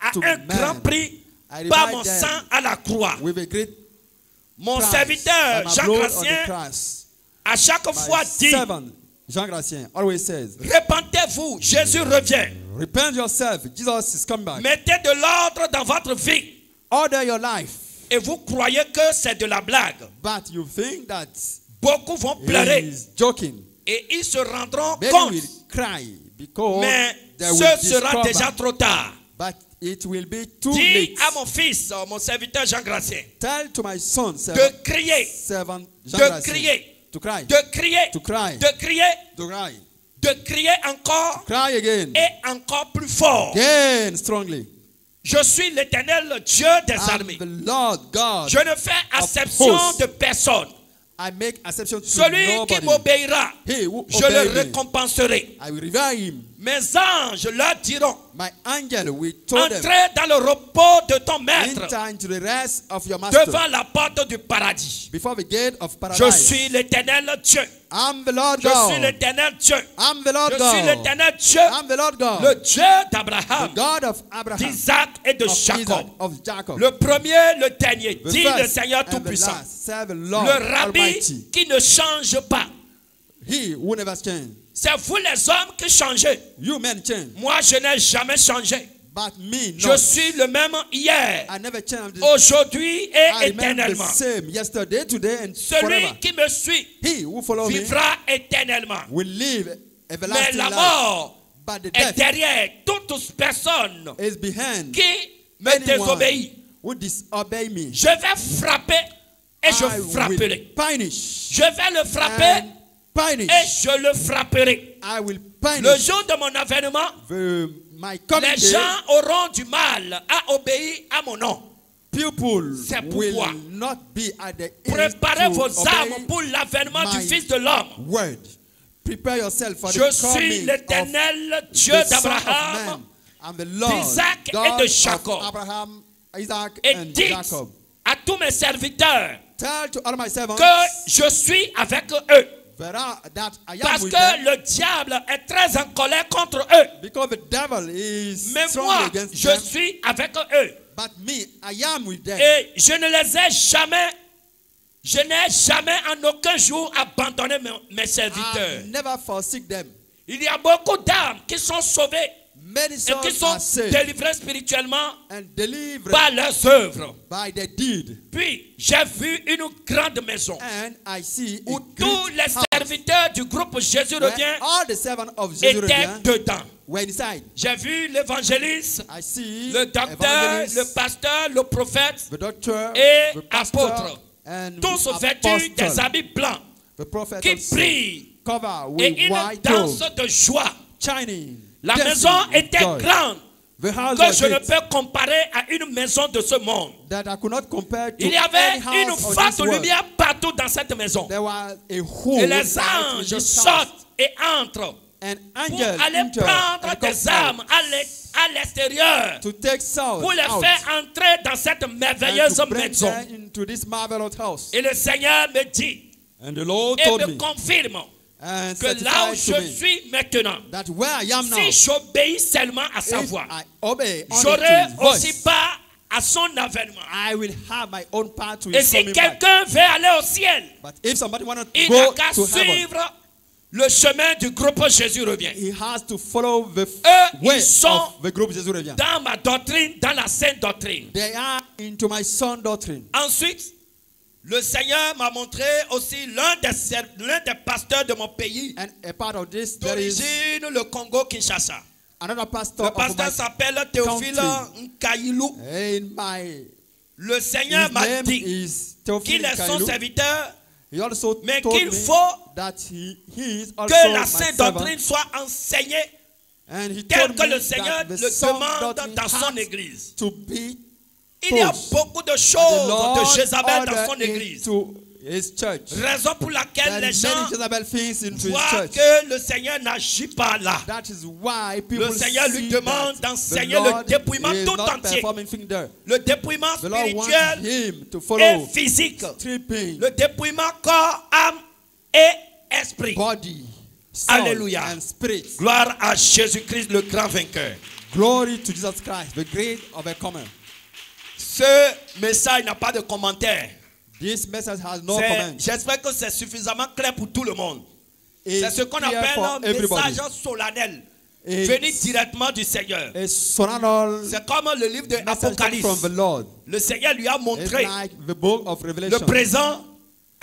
[SPEAKER 1] à un
[SPEAKER 2] man.
[SPEAKER 1] grand prix par mon sang à la croix.
[SPEAKER 2] with a great
[SPEAKER 1] Mon serviteur Jean
[SPEAKER 2] cross.
[SPEAKER 1] à chaque fois dit,
[SPEAKER 2] Jean Gracien, always says,
[SPEAKER 1] répentez-vous, Jésus revient.
[SPEAKER 2] Repent yourself, Jesus is coming back.
[SPEAKER 1] Mettez de l'ordre dans votre vie.
[SPEAKER 2] Order your life.
[SPEAKER 1] Et vous croyez que c'est de la blague.
[SPEAKER 2] But you think that
[SPEAKER 1] Beaucoup vont
[SPEAKER 2] he
[SPEAKER 1] pleurer
[SPEAKER 2] is joking.
[SPEAKER 1] et ils se rendront
[SPEAKER 2] Many
[SPEAKER 1] compte.
[SPEAKER 2] will cry because
[SPEAKER 1] Mais ce sera déjà trop tard.
[SPEAKER 2] But it will be too
[SPEAKER 1] Dis
[SPEAKER 2] late.
[SPEAKER 1] à mon fils, euh, mon serviteur Jean Gracien,
[SPEAKER 2] Tell to my son,
[SPEAKER 1] de
[SPEAKER 2] servant,
[SPEAKER 1] crier,
[SPEAKER 2] servant Jean
[SPEAKER 1] de
[SPEAKER 2] Gracien,
[SPEAKER 1] crier,
[SPEAKER 2] to cry,
[SPEAKER 1] de crier,
[SPEAKER 2] to cry,
[SPEAKER 1] de crier,
[SPEAKER 2] to cry,
[SPEAKER 1] de crier encore
[SPEAKER 2] cry again,
[SPEAKER 1] et encore plus fort.
[SPEAKER 2] again strongly.
[SPEAKER 1] Je suis l'éternel Dieu des
[SPEAKER 2] I'm
[SPEAKER 1] armées.
[SPEAKER 2] the Lord God.
[SPEAKER 1] Je ne fais acception
[SPEAKER 2] hosts.
[SPEAKER 1] de personne.
[SPEAKER 2] I make exception to
[SPEAKER 1] Celui qui m'obéira, je le récompenserai.
[SPEAKER 2] I will revere him.
[SPEAKER 1] Mes anges leur diront,
[SPEAKER 2] My angel will
[SPEAKER 1] entrez dans le repos de ton maître
[SPEAKER 2] enter into the rest of your master
[SPEAKER 1] devant la porte du paradis.
[SPEAKER 2] before the gate of
[SPEAKER 1] Je
[SPEAKER 2] paradise.
[SPEAKER 1] suis l'éternel Dieu.
[SPEAKER 2] I'm the Lord
[SPEAKER 1] Je suis l'éternel Dieu.
[SPEAKER 2] I'm the Lord
[SPEAKER 1] Je suis l'éternel Dieu,
[SPEAKER 2] I'm the Lord God.
[SPEAKER 1] le Dieu d'Abraham, d'Isaac et de
[SPEAKER 2] of
[SPEAKER 1] Jacob.
[SPEAKER 2] of Jacob.
[SPEAKER 1] Le premier, le dernier,
[SPEAKER 2] The
[SPEAKER 1] dit le
[SPEAKER 2] first
[SPEAKER 1] Seigneur Tout-Puissant. Le rabbi
[SPEAKER 2] Almighty.
[SPEAKER 1] qui ne change pas.
[SPEAKER 2] He who never change.
[SPEAKER 1] C'est vous les hommes qui changez.
[SPEAKER 2] You men change,
[SPEAKER 1] Moi, je n'ai jamais changé.
[SPEAKER 2] but me
[SPEAKER 1] Je
[SPEAKER 2] not.
[SPEAKER 1] suis le même hier,
[SPEAKER 2] I never change.
[SPEAKER 1] aujourd'hui et éternellement.
[SPEAKER 2] same yesterday, today, and
[SPEAKER 1] Celui
[SPEAKER 2] forever.
[SPEAKER 1] qui me suit
[SPEAKER 2] He who follow me
[SPEAKER 1] vivra éternellement.
[SPEAKER 2] will live
[SPEAKER 1] Mais la mort
[SPEAKER 2] But the
[SPEAKER 1] est derrière toute personne qui me désobéit.
[SPEAKER 2] who disobey me.
[SPEAKER 1] Je vais frapper et je
[SPEAKER 2] I
[SPEAKER 1] frapperai.
[SPEAKER 2] punish
[SPEAKER 1] Je vais le frapper
[SPEAKER 2] punish.
[SPEAKER 1] et je le frapperai.
[SPEAKER 2] I will
[SPEAKER 1] Le jour de mon avènement, les gens auront du mal à obéir à mon nom.
[SPEAKER 2] people
[SPEAKER 1] C'est
[SPEAKER 2] will
[SPEAKER 1] pourquoi
[SPEAKER 2] not be at the
[SPEAKER 1] Préparez vos âmes pour l'avènement du Fils de l'homme.
[SPEAKER 2] Prepare yourself for
[SPEAKER 1] Je
[SPEAKER 2] the
[SPEAKER 1] suis l'éternel Dieu d'Abraham d'Isaac et de Jacob.
[SPEAKER 2] Abraham, Isaac,
[SPEAKER 1] et
[SPEAKER 2] and
[SPEAKER 1] dites
[SPEAKER 2] Jacob.
[SPEAKER 1] à tous mes serviteurs
[SPEAKER 2] Tell to all my servants
[SPEAKER 1] que je suis avec eux. Parce que le diable est très en colère contre eux.
[SPEAKER 2] because the devil is
[SPEAKER 1] Mais moi,
[SPEAKER 2] against
[SPEAKER 1] je
[SPEAKER 2] them.
[SPEAKER 1] suis avec eux.
[SPEAKER 2] But me, I am with them.
[SPEAKER 1] Et je ne les ai jamais, je n'ai jamais en aucun jour abandonné mes, serviteurs.
[SPEAKER 2] I never forsake them.
[SPEAKER 1] Il y a beaucoup d'âmes qui sont sauvées et qui sont délivrés spirituellement par leurs œuvres. Puis j'ai vu une grande maison
[SPEAKER 2] And I see a
[SPEAKER 1] où tous les serviteurs du groupe Jésus revient
[SPEAKER 2] all the servants of Jesus
[SPEAKER 1] étaient dedans. J'ai vu l'évangéliste, le docteur, le pasteur, le prophète,
[SPEAKER 2] the doctor,
[SPEAKER 1] et
[SPEAKER 2] the pastor,
[SPEAKER 1] apôtre.
[SPEAKER 2] and
[SPEAKER 1] tous vêtus des habits blancs qui prient et une danse de joie. La maison était
[SPEAKER 2] joy.
[SPEAKER 1] grande
[SPEAKER 2] The house
[SPEAKER 1] que je ne peux comparer à une maison de ce monde.
[SPEAKER 2] that I could not compare to
[SPEAKER 1] Il y avait une
[SPEAKER 2] world.
[SPEAKER 1] lumière partout dans cette maison.
[SPEAKER 2] There was a whole
[SPEAKER 1] Et les anges sortent et entrent
[SPEAKER 2] And
[SPEAKER 1] pour aller
[SPEAKER 2] enter
[SPEAKER 1] prendre
[SPEAKER 2] and
[SPEAKER 1] des âmes à l'e- à l'extérieur pour les
[SPEAKER 2] out
[SPEAKER 1] faire entrer dans cette merveilleuse maison.
[SPEAKER 2] them into this marvelous house.
[SPEAKER 1] Et le Seigneur me dit
[SPEAKER 2] And the Lord
[SPEAKER 1] et me confirme
[SPEAKER 2] and
[SPEAKER 1] que là où je
[SPEAKER 2] me
[SPEAKER 1] suis maintenant,
[SPEAKER 2] that where I am now,
[SPEAKER 1] si j'obéis seulement à sa
[SPEAKER 2] if
[SPEAKER 1] voix, j'aurai aussi part à son avènement.
[SPEAKER 2] I will have my own part to
[SPEAKER 1] Et si quelqu'un veut aller au ciel,
[SPEAKER 2] But if somebody wanted to
[SPEAKER 1] il n'a qu'à
[SPEAKER 2] heaven,
[SPEAKER 1] suivre le chemin du groupe Jésus revient.
[SPEAKER 2] he has to follow the
[SPEAKER 1] Eux,
[SPEAKER 2] way
[SPEAKER 1] ils sont
[SPEAKER 2] of the group Jesus revient.
[SPEAKER 1] dans ma doctrine, dans la sainte doctrine.
[SPEAKER 2] They are into my son doctrine.
[SPEAKER 1] Ensuite, le Seigneur m'a montré aussi l'un des, des pasteurs de mon pays, d'origine le Congo-Kinshasa.
[SPEAKER 2] another pastor
[SPEAKER 1] Le pasteur s'appelle Théophile. Nkailou. Le Seigneur m'a dit qu'il est son serviteur, mais qu'il faut que la sainte doctrine soit enseignée
[SPEAKER 2] And he
[SPEAKER 1] tel
[SPEAKER 2] told
[SPEAKER 1] que le Seigneur le demande dans son église.
[SPEAKER 2] to be
[SPEAKER 1] Il y a beaucoup de choses de Jézabel dans son église.
[SPEAKER 2] into his church.
[SPEAKER 1] Raison pour laquelle les gens voient que le Seigneur n'agit pas là.
[SPEAKER 2] That is why people
[SPEAKER 1] Le Seigneur lui demande d'enseigner le dépouillement tout entier. Le dépouillement spirituel et physique.
[SPEAKER 2] tripping
[SPEAKER 1] Le dépouillement corps, âme et esprit.
[SPEAKER 2] body, soul,
[SPEAKER 1] Alléluia.
[SPEAKER 2] and spirit.
[SPEAKER 1] Gloire à Jésus-Christ, le grand vainqueur.
[SPEAKER 2] Glory to Jesus Christ, the great overcomer.
[SPEAKER 1] Ce message n'a pas de commentaire.
[SPEAKER 2] This message has no
[SPEAKER 1] C'est-
[SPEAKER 2] comment.
[SPEAKER 1] J'espère que c'est suffisamment clair pour tout le monde. C'est ce qu'on appelle un
[SPEAKER 2] everybody.
[SPEAKER 1] message solennel. Venu directement du Seigneur. C'est comme le livre de
[SPEAKER 2] message coming
[SPEAKER 1] Apocalypse.
[SPEAKER 2] from the Lord.
[SPEAKER 1] Le Seigneur lui a montré
[SPEAKER 2] like
[SPEAKER 1] le présent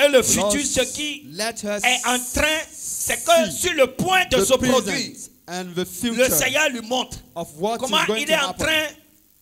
[SPEAKER 1] et le futur, ce qui est en train, c'est que sur le point de se produire, le Seigneur lui montre comment il est en train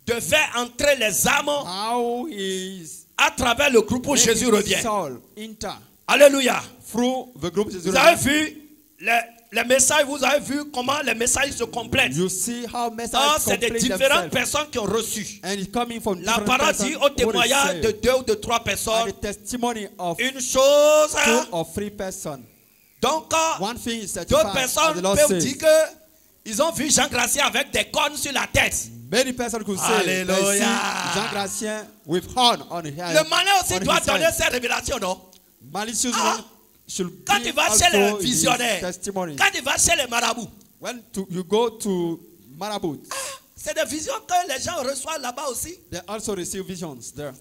[SPEAKER 1] de faire entrer les âmes
[SPEAKER 2] How is
[SPEAKER 1] à travers le groupe où Jésus revient.
[SPEAKER 2] soul enter
[SPEAKER 1] Alléluia.
[SPEAKER 2] through the group Jesus
[SPEAKER 1] Vous avez vu les, les messages, vous avez vu comment les messages se complètent.
[SPEAKER 2] You see how
[SPEAKER 1] Ah,
[SPEAKER 2] messages
[SPEAKER 1] c'est des différentes
[SPEAKER 2] themselves.
[SPEAKER 1] personnes qui ont reçu.
[SPEAKER 2] And it's coming from
[SPEAKER 1] La parole dit au témoignage de deux ou de trois personnes
[SPEAKER 2] the testimony of
[SPEAKER 1] une chose.
[SPEAKER 2] two or three persons.
[SPEAKER 1] Donc, euh,
[SPEAKER 2] One thing is as
[SPEAKER 1] personnes peuvent
[SPEAKER 2] says.
[SPEAKER 1] dire que ils ont vu Jean Gracien avec des cornes sur la tête.
[SPEAKER 2] Many persons could say they
[SPEAKER 1] Alléluia.
[SPEAKER 2] Jean Gracien with horn on his head.
[SPEAKER 1] Le malin aussi doit donner ses révélations, non?
[SPEAKER 2] Malicious
[SPEAKER 1] Ah. Quand il va chez les visionnaires, quand il va chez les marabouts,
[SPEAKER 2] When to, you go to Marabouts,
[SPEAKER 1] c'est des visions que les gens reçoivent là-bas aussi.
[SPEAKER 2] they also receive visions there.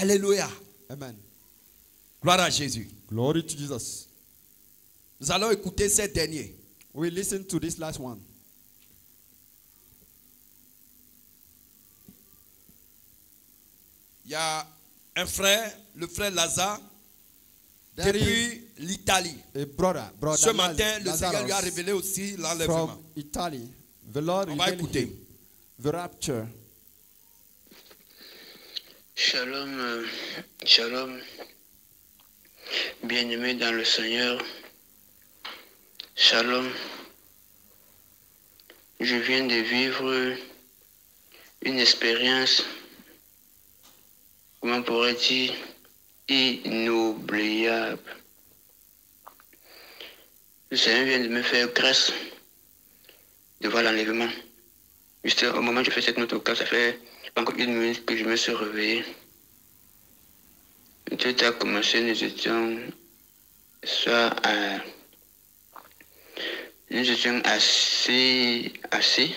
[SPEAKER 1] Alléluia.
[SPEAKER 2] Amen.
[SPEAKER 1] Gloire à Jésus.
[SPEAKER 2] Glory to Jesus.
[SPEAKER 1] Nous allons écouter ces derniers.
[SPEAKER 2] We listen to this last one.
[SPEAKER 1] Il y a un frère, le frère Lazare, depuis l'Italie. Ce matin, le Seigneur lui a révélé aussi l'enlèvement.
[SPEAKER 2] from Italy. The Lord
[SPEAKER 1] On va écouter.
[SPEAKER 2] The rapture.
[SPEAKER 7] Shalom, euh, shalom, bien-aimés dans le Seigneur. Shalom. Je viens de vivre une expérience, comment pourrait dire, inoubliable? Le Seigneur vient de me faire grâce de voir l'enlèvement. Juste au moment où je fais cette note vocale, ça fait encore une minute que je me suis réveillé. Tout a commencé, nous étions soit à. Nous étions assez. assez.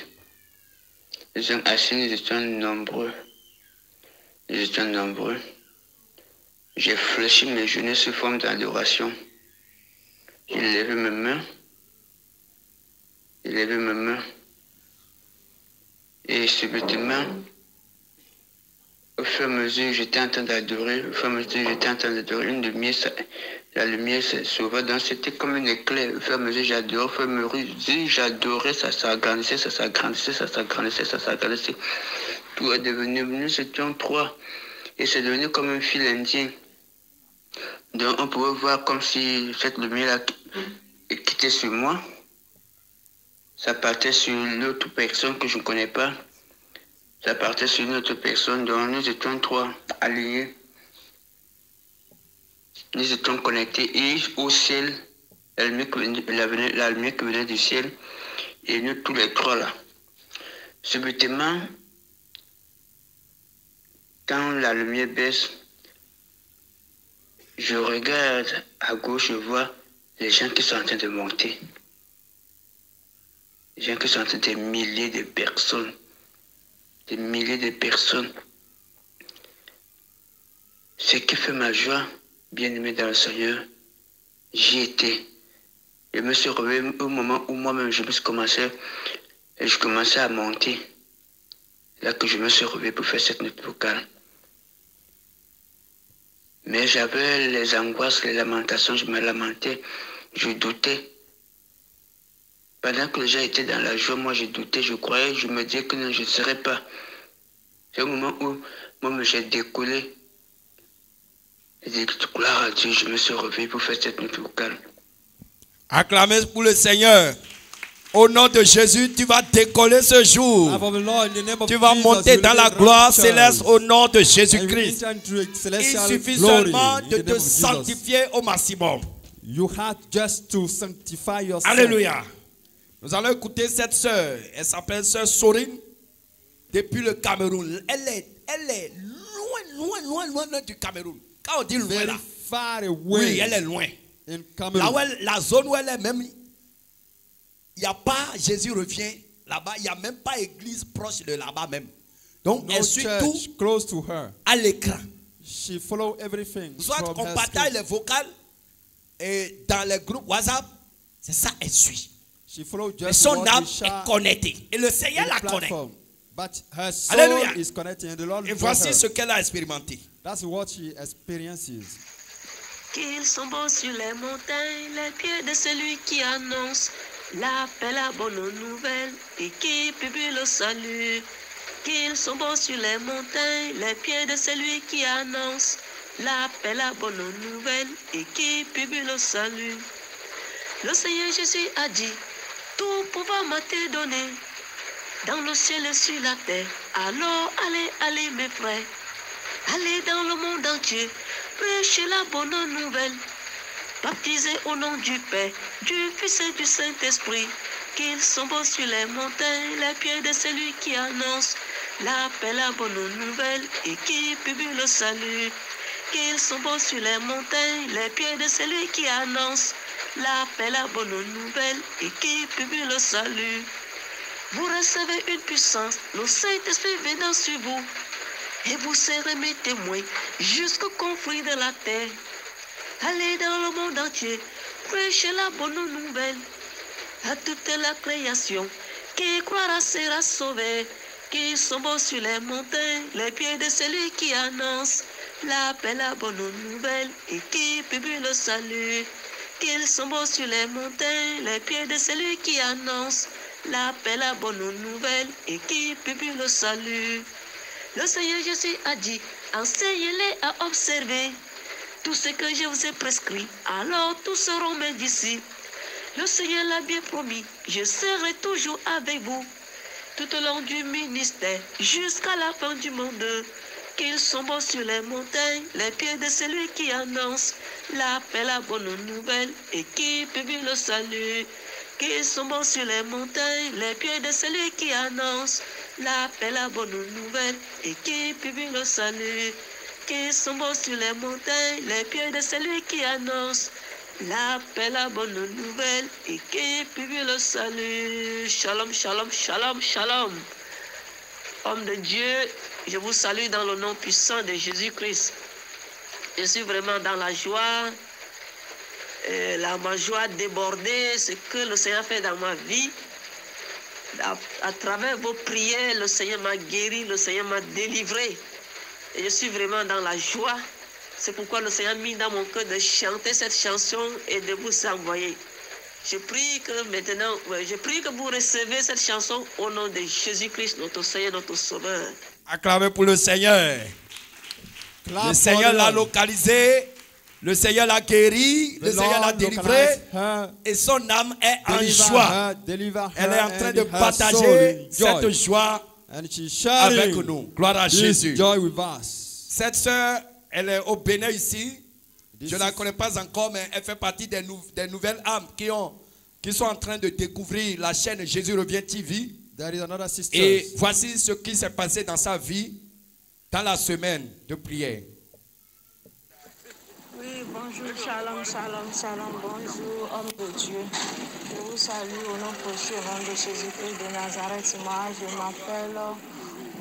[SPEAKER 7] Nous étions assis, nous étions nombreux. Étions nombreux. J'ai fléchi mes genoux sous forme d'adoration. J'ai levé mes mains. J'ai levé mes mains. Et subitement, au fur et à mesure, j'étais en train d'adorer. Au fur et à mesure, j'étais en train d'adorer. Une lumière, ça- la lumière s'ouvrait. Donc, c'était comme un éclair. Au fur et à mesure, j'adorais. Au fur et à mesure, j'adorais. Ça s'agrandissait, ça s'agrandissait, ça s'agrandissait, ça s'agrandissait. Tout est devenu, nous étions trois. Et c'est devenu comme un fil indien. Donc, on pouvait voir comme si cette lumière-là qui- quittait sur moi. Ça partait sur l'autre personne que je ne connais pas. Ça partait sur une autre personne, donc nous étions trois alignés. Nous étions connectés et au ciel, la lumière qui venait- la lumière qui venait du ciel, et nous tous les trois là. Subitement, quand la lumière baisse, je regarde à gauche, je vois les gens qui sont en train de monter. Les gens qui sont en train des milliers de personnes des milliers de personnes. Ce qui fait ma joie, bien aimé dans le Seigneur, j'y étais. Je me suis réveillé au moment où moi-même je me suis commencé, et je commençais à monter. Là que je me suis réveillé pour faire cette nuit vocale. Mais j'avais les angoisses, les lamentations, je me lamentais, je doutais. Pendant que les gens étaient dans la joie, moi je doutais, je croyais, je me disais que non, je ne serais pas. C'est au moment où moi j'ai décollé. Et dit gloire à Dieu, je me suis réveillé pour faire cette nuit vocale.
[SPEAKER 1] Acclamez pour le Seigneur. Au nom de Jésus, tu vas décoller ce jour. Tu vas monter dans la gloire céleste au nom de Jésus-Christ. Il suffit seulement de te sanctifier au maximum. Alléluia. Nous allons écouter cette sœur. Elle s'appelle sœur Sorine. Depuis le Cameroun. Elle est, elle est loin, loin, loin, loin, loin du Cameroun. Quand on dit loin là, oui, elle est loin.
[SPEAKER 2] in
[SPEAKER 1] Là
[SPEAKER 2] Cameroon.
[SPEAKER 1] où elle- la zone où elle est même, il n'y a pas, Jésus revient là-bas, il n'y a même pas église proche de là-bas même. Donc
[SPEAKER 2] no
[SPEAKER 1] elle suit tout
[SPEAKER 2] close to her.
[SPEAKER 1] à l'écran.
[SPEAKER 2] She follow everything
[SPEAKER 1] Soit
[SPEAKER 2] from
[SPEAKER 1] on
[SPEAKER 2] her
[SPEAKER 1] partage les vocales et dans les groupes WhatsApp, c'est ça elle suit.
[SPEAKER 2] She follow
[SPEAKER 1] Mais
[SPEAKER 2] just
[SPEAKER 1] son
[SPEAKER 2] what
[SPEAKER 1] âme est connectée. Et le Seigneur
[SPEAKER 2] in
[SPEAKER 1] la connaît.
[SPEAKER 2] platform. But her soul
[SPEAKER 1] Alléluia.
[SPEAKER 2] is connected and the Lord
[SPEAKER 1] Et voici
[SPEAKER 2] her.
[SPEAKER 1] ce qu'elle a expérimenté.
[SPEAKER 2] That's what she experiences.
[SPEAKER 8] Qu'ils sont beaux sur les montagnes, les pieds de celui qui annonce l'appel à bonne nouvelle et qui publie le salut. Qu'ils sont beaux sur les montagnes, les pieds de celui qui annonce l'appel à bonne nouvelle et qui publie le salut. Le Seigneur Jésus a dit, tout pouvoir m'a été donné dans le ciel et sur la terre. Alors allez, allez mes frères. Allez dans le monde entier, prêchez la bonne nouvelle. Baptisez au nom du Père, du Fils et du Saint-Esprit. Qu'ils sont beaux sur les montagnes, les pieds de celui qui annonce l'appel à bonne nouvelle et qui publie le salut. Qu'ils sont beaux sur les montagnes, les pieds de celui qui annonce l'appel à bonne nouvelle et qui publie le salut. Vous recevez une puissance, le Saint-Esprit venant sur vous et vous serez mes témoins jusqu'aux conflits de la terre. Allez dans le monde entier, prêchez la bonne nouvelle à toute la création. Qui croira sera sauvé, qui beaux sur les montagnes, les pieds de celui qui annonce l'appel à bonne nouvelle et qui publie le salut. Qu'ils sont beaux sur les montagnes, les pieds de celui qui annonce l'appel à bonne nouvelle et qui publie le salut. Le Seigneur Jésus a dit, enseignez-les à observer tout ce que je vous ai prescrit. Alors tous seront mes disciples. Le Seigneur l'a bien promis, je serai toujours avec vous tout au long du ministère, jusqu'à la fin du monde. Qu'ils sont beaux sur les montagnes, les pieds de celui qui annonce l'appel à bonne nouvelle et qui publie le salut. Qu'ils sont beaux sur les montagnes, les pieds de celui qui annonce l'appel à bonne nouvelle et qui publie le salut. Qu'ils sont beaux sur les montagnes, les pieds de celui qui annonce l'appel à bonne nouvelle et qui publie le salut. Shalom, shalom, shalom, shalom. Homme de Dieu, je vous salue dans le nom puissant de Jésus-Christ. Je suis vraiment dans la joie, euh, la ma joie débordée, ce que le Seigneur fait dans ma vie.
[SPEAKER 9] à travers vos prières, le Seigneur m'a guéri, le Seigneur m'a délivré. Et je suis vraiment dans la joie. C'est pourquoi le Seigneur a mis dans mon cœur de chanter cette chanson et de vous envoyer. Je prie que maintenant, je prie que vous recevez cette chanson au nom de Jésus-Christ, notre Seigneur, notre Sauveur.
[SPEAKER 1] Acclamez pour le Seigneur.
[SPEAKER 2] Clap
[SPEAKER 1] Le Seigneur
[SPEAKER 2] the
[SPEAKER 1] l'a localisé. Le Seigneur l'a guéri. Le Seigneur l'a délivré.
[SPEAKER 2] her,
[SPEAKER 1] Et son âme est en joie.
[SPEAKER 2] her,
[SPEAKER 1] Elle est en train
[SPEAKER 2] and
[SPEAKER 1] de partager cette joie
[SPEAKER 2] And
[SPEAKER 1] avec nous. Gloire à Jésus.
[SPEAKER 2] joy with us.
[SPEAKER 1] Cette sœur, elle est au Bénin ici.
[SPEAKER 2] This
[SPEAKER 1] Je ne la
[SPEAKER 2] is-
[SPEAKER 1] connais pas encore, mais elle fait partie des, nou- des nouvelles âmes qui, ont, qui sont en train de découvrir la chaîne Jésus revient TV.
[SPEAKER 2] There is another sister.
[SPEAKER 1] Et voici ce qui s'est passé dans sa vie dans la semaine de prière.
[SPEAKER 10] Bonjour, shalom, shalom, shalom, bonjour, homme de Dieu. Je vous salue au nom nom de Jésus-Christ de Nazareth. Moi, je m'appelle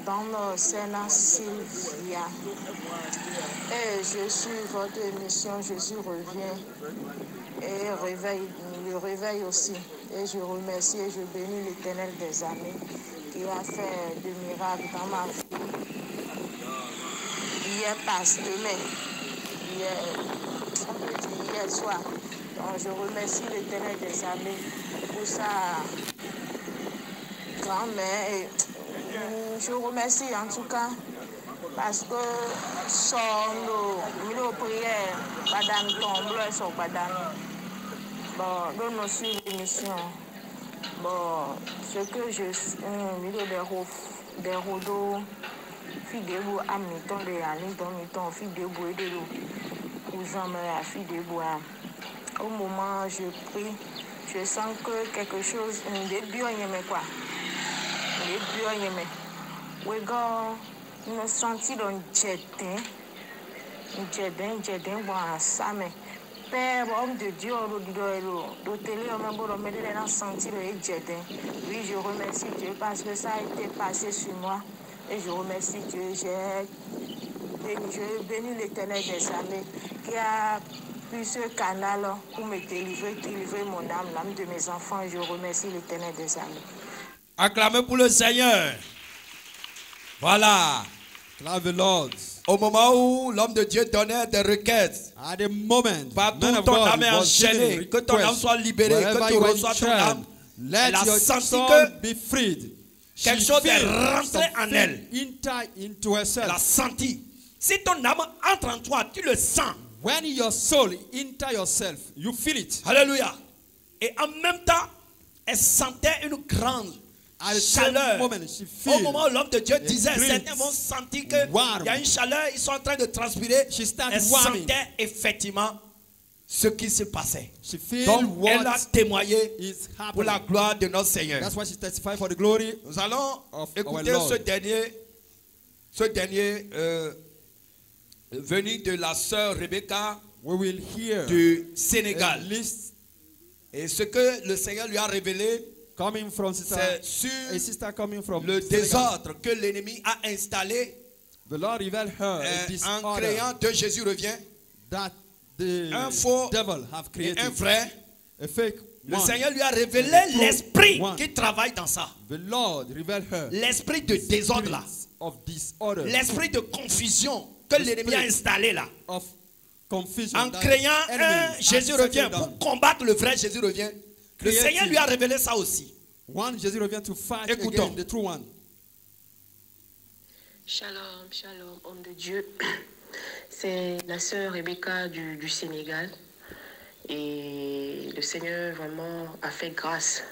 [SPEAKER 10] Dame Sena Sylvia. Et je suis votre émission Jésus revient. Et réveil, le réveil aussi. Et je remercie et je bénis l'éternel des armées qui a fait de miracles dans ma vie. Hier passe demain dire hier soir. Donc je remercie l'éternel des armées pour sa grand-mère. Euh, Je remercie en tout cas parce que son milieu prière, Madame Tombe, son Madame. Bon, nous nous suivons l'émission. Bon, ce que je euh, milieu des des rodos, fidèles à mi-temps, de l'année, dans mi-temps, fidèles et de l'eau. Pour jamais à fidèles Au moment où je prie, je sens que quelque chose, un début, on quoi? Un début, on y met. Oui, gars, je me senti dans un jetin. Un jetin, un jetin, bon, ça, mais. Père, homme de Dieu, le le. Oui, je remercie Dieu parce que ça a été passé sur moi. Et je remercie Dieu. J'ai béni, je bénis l'éternel des armées qui a pris ce canal pour me délivrer, délivrer mon âme, l'âme de mes enfants. Je remercie l'éternel des armées.
[SPEAKER 1] Acclamez pour le Seigneur. Voilà.
[SPEAKER 2] Lord.
[SPEAKER 1] Au moment où l'homme de Dieu donnait des requêtes,
[SPEAKER 2] At the moment,
[SPEAKER 1] partout
[SPEAKER 2] man of
[SPEAKER 1] ton âme est enchaînée, que ton âme soit libérée, que tu reçois ton âme.
[SPEAKER 2] Let
[SPEAKER 1] Elle a
[SPEAKER 2] your
[SPEAKER 1] senti que
[SPEAKER 2] be freed.
[SPEAKER 1] quelque
[SPEAKER 2] She
[SPEAKER 1] chose est rentré en elle.
[SPEAKER 2] into herself.
[SPEAKER 1] Elle a senti. Si ton âme entre en toi, tu le sens.
[SPEAKER 2] When your soul enter yourself, you feel it.
[SPEAKER 1] Alléluia. Et en même temps, elle sentait une grande
[SPEAKER 2] At
[SPEAKER 1] chaleur.
[SPEAKER 2] moment, she
[SPEAKER 1] Au moment où l'homme de Dieu
[SPEAKER 2] it
[SPEAKER 1] disait, certains vont sentir qu'il y a une chaleur, ils sont en train de transpirer.
[SPEAKER 2] She
[SPEAKER 1] Elle
[SPEAKER 2] warming.
[SPEAKER 1] sentait effectivement ce qui se passait.
[SPEAKER 2] She
[SPEAKER 1] Donc, elle a témoigné pour la gloire de notre Seigneur.
[SPEAKER 2] That's why she testified for the glory.
[SPEAKER 1] Nous allons écouter ce dernier, ce dernier euh, venu de la sœur Rebecca
[SPEAKER 2] We will hear
[SPEAKER 1] du Sénégal.
[SPEAKER 2] list
[SPEAKER 1] Et ce que le Seigneur lui a révélé, c'est sur le désordre que l'ennemi a installé
[SPEAKER 2] The Lord revealed her
[SPEAKER 1] euh, en créant de Jésus revient
[SPEAKER 2] that the
[SPEAKER 1] un faux
[SPEAKER 2] devil have
[SPEAKER 1] et
[SPEAKER 2] created.
[SPEAKER 1] un vrai.
[SPEAKER 2] A fake
[SPEAKER 1] Le. Seigneur lui a révélé l'esprit qui travaille dans ça. L'esprit de désordre là. L'esprit de confusion que l'ennemi a installé là. En
[SPEAKER 2] that
[SPEAKER 1] créant un Jésus revient pour combattre le vrai Jésus revient. Le. Seigneur lui a révélé ça aussi.
[SPEAKER 2] One Jesus revient to fight
[SPEAKER 1] Écoutons.
[SPEAKER 2] again the true one.
[SPEAKER 9] Shalom, shalom, homme de Dieu. C'est la sœur Rebecca du, du Sénégal. Et le Seigneur vraiment a fait grâce.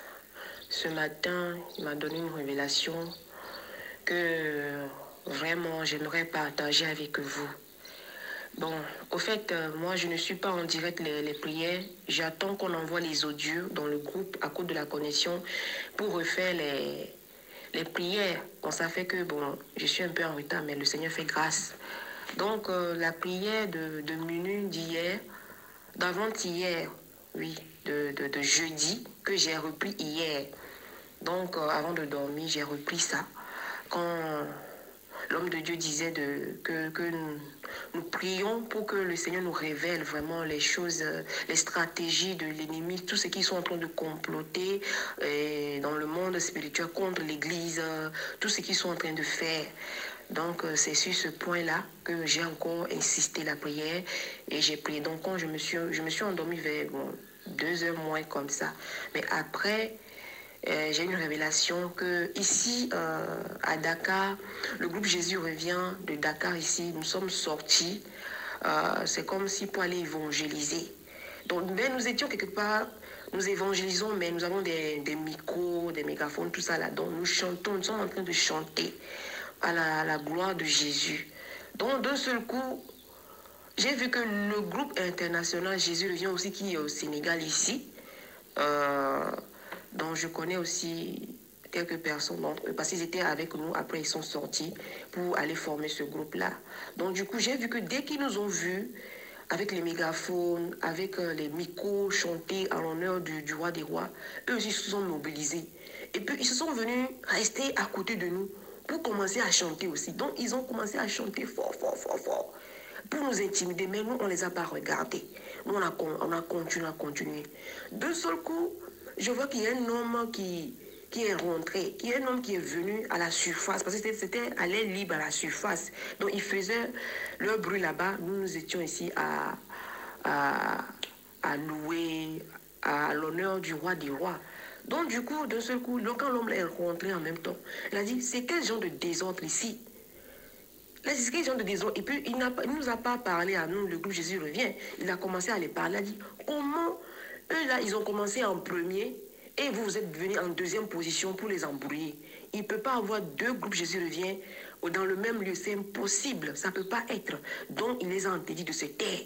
[SPEAKER 9] Ce matin, il m'a donné une révélation que vraiment j'aimerais partager avec vous. Bon, au fait, euh, moi, je ne suis pas en direct les, les prières. J'attends qu'on envoie les audios dans le groupe à cause de la connexion pour refaire les, les prières. Bon, ça fait que, bon, je suis un peu en retard, mais le Seigneur fait grâce. Donc, euh, la prière de, de d'hier, d'avant-hier, oui, de, de, de jeudi, que j'ai repris hier. Donc, euh, avant de dormir, j'ai repris ça. Quand l'homme de Dieu disait de, que, que nous, prions pour que le Seigneur nous révèle vraiment les choses, euh, les stratégies de l'ennemi, tout ce qu'ils sont en train de comploter euh, dans le monde spirituel contre l'Église, euh, tout ce qu'ils sont en train de faire. Donc, c'est sur ce point-là que j'ai encore insisté la prière et j'ai prié. Donc, quand je me suis, je me suis endormie vers deux heures moins comme ça. Mais après, j'ai une révélation que ici euh, à Dakar, le groupe Jésus revient de Dakar ici, nous sommes sortis. Euh, c'est comme si pour aller évangéliser. Donc mais nous étions quelque part, nous évangélisons, mais nous avons des, micros, des mégaphones, tout ça là. Donc nous chantons, nous sommes en train de chanter à la, gloire de Jésus. Donc d'un seul coup, j'ai vu que le groupe international Jésus revient aussi qui est au Sénégal ici. Euh, dont je connais aussi quelques personnes d'entre eux, parce qu'ils étaient avec nous, après ils sont sortis pour aller former ce groupe-là. Donc du coup, j'ai vu que dès qu'ils nous ont vus, avec les mégaphones, avec euh, les micros chantés en l'honneur du, roi des rois, eux aussi se sont mobilisés. Et puis ils se sont venus rester à côté de nous pour commencer à chanter aussi. Donc ils ont commencé à chanter fort, fort, fort, fort pour nous intimider, mais nous, on ne les a pas regardés. Nous, on a, on a continué à continuer. D'un seul coup, je vois qu'il y a un homme qui, qui est rentré, qu'il y a un homme qui est venu à la surface, parce que c'était- à l'air libre à la surface. Donc, ils faisaient leur bruit là-bas. Nous, nous étions ici à, à, à louer à l'honneur du roi des rois. Donc, du coup, d'un seul coup, quand l'homme est rentré en même temps, il a dit, c'est quel genre de désordre ici? Là, c'est quel genre de désordre? Et puis, il ne nous a pas parlé à nous, le groupe Jésus revient. Il a commencé à les parler. Il a dit, comment eux, là, ils ont commencé en premier et vous, vous êtes venus en deuxième position pour les embrouiller. Il ne peut pas avoir deux groupes Jésus revient dans le même lieu. C'est impossible. Ça ne peut pas être. Donc, il les a interdits de se taire.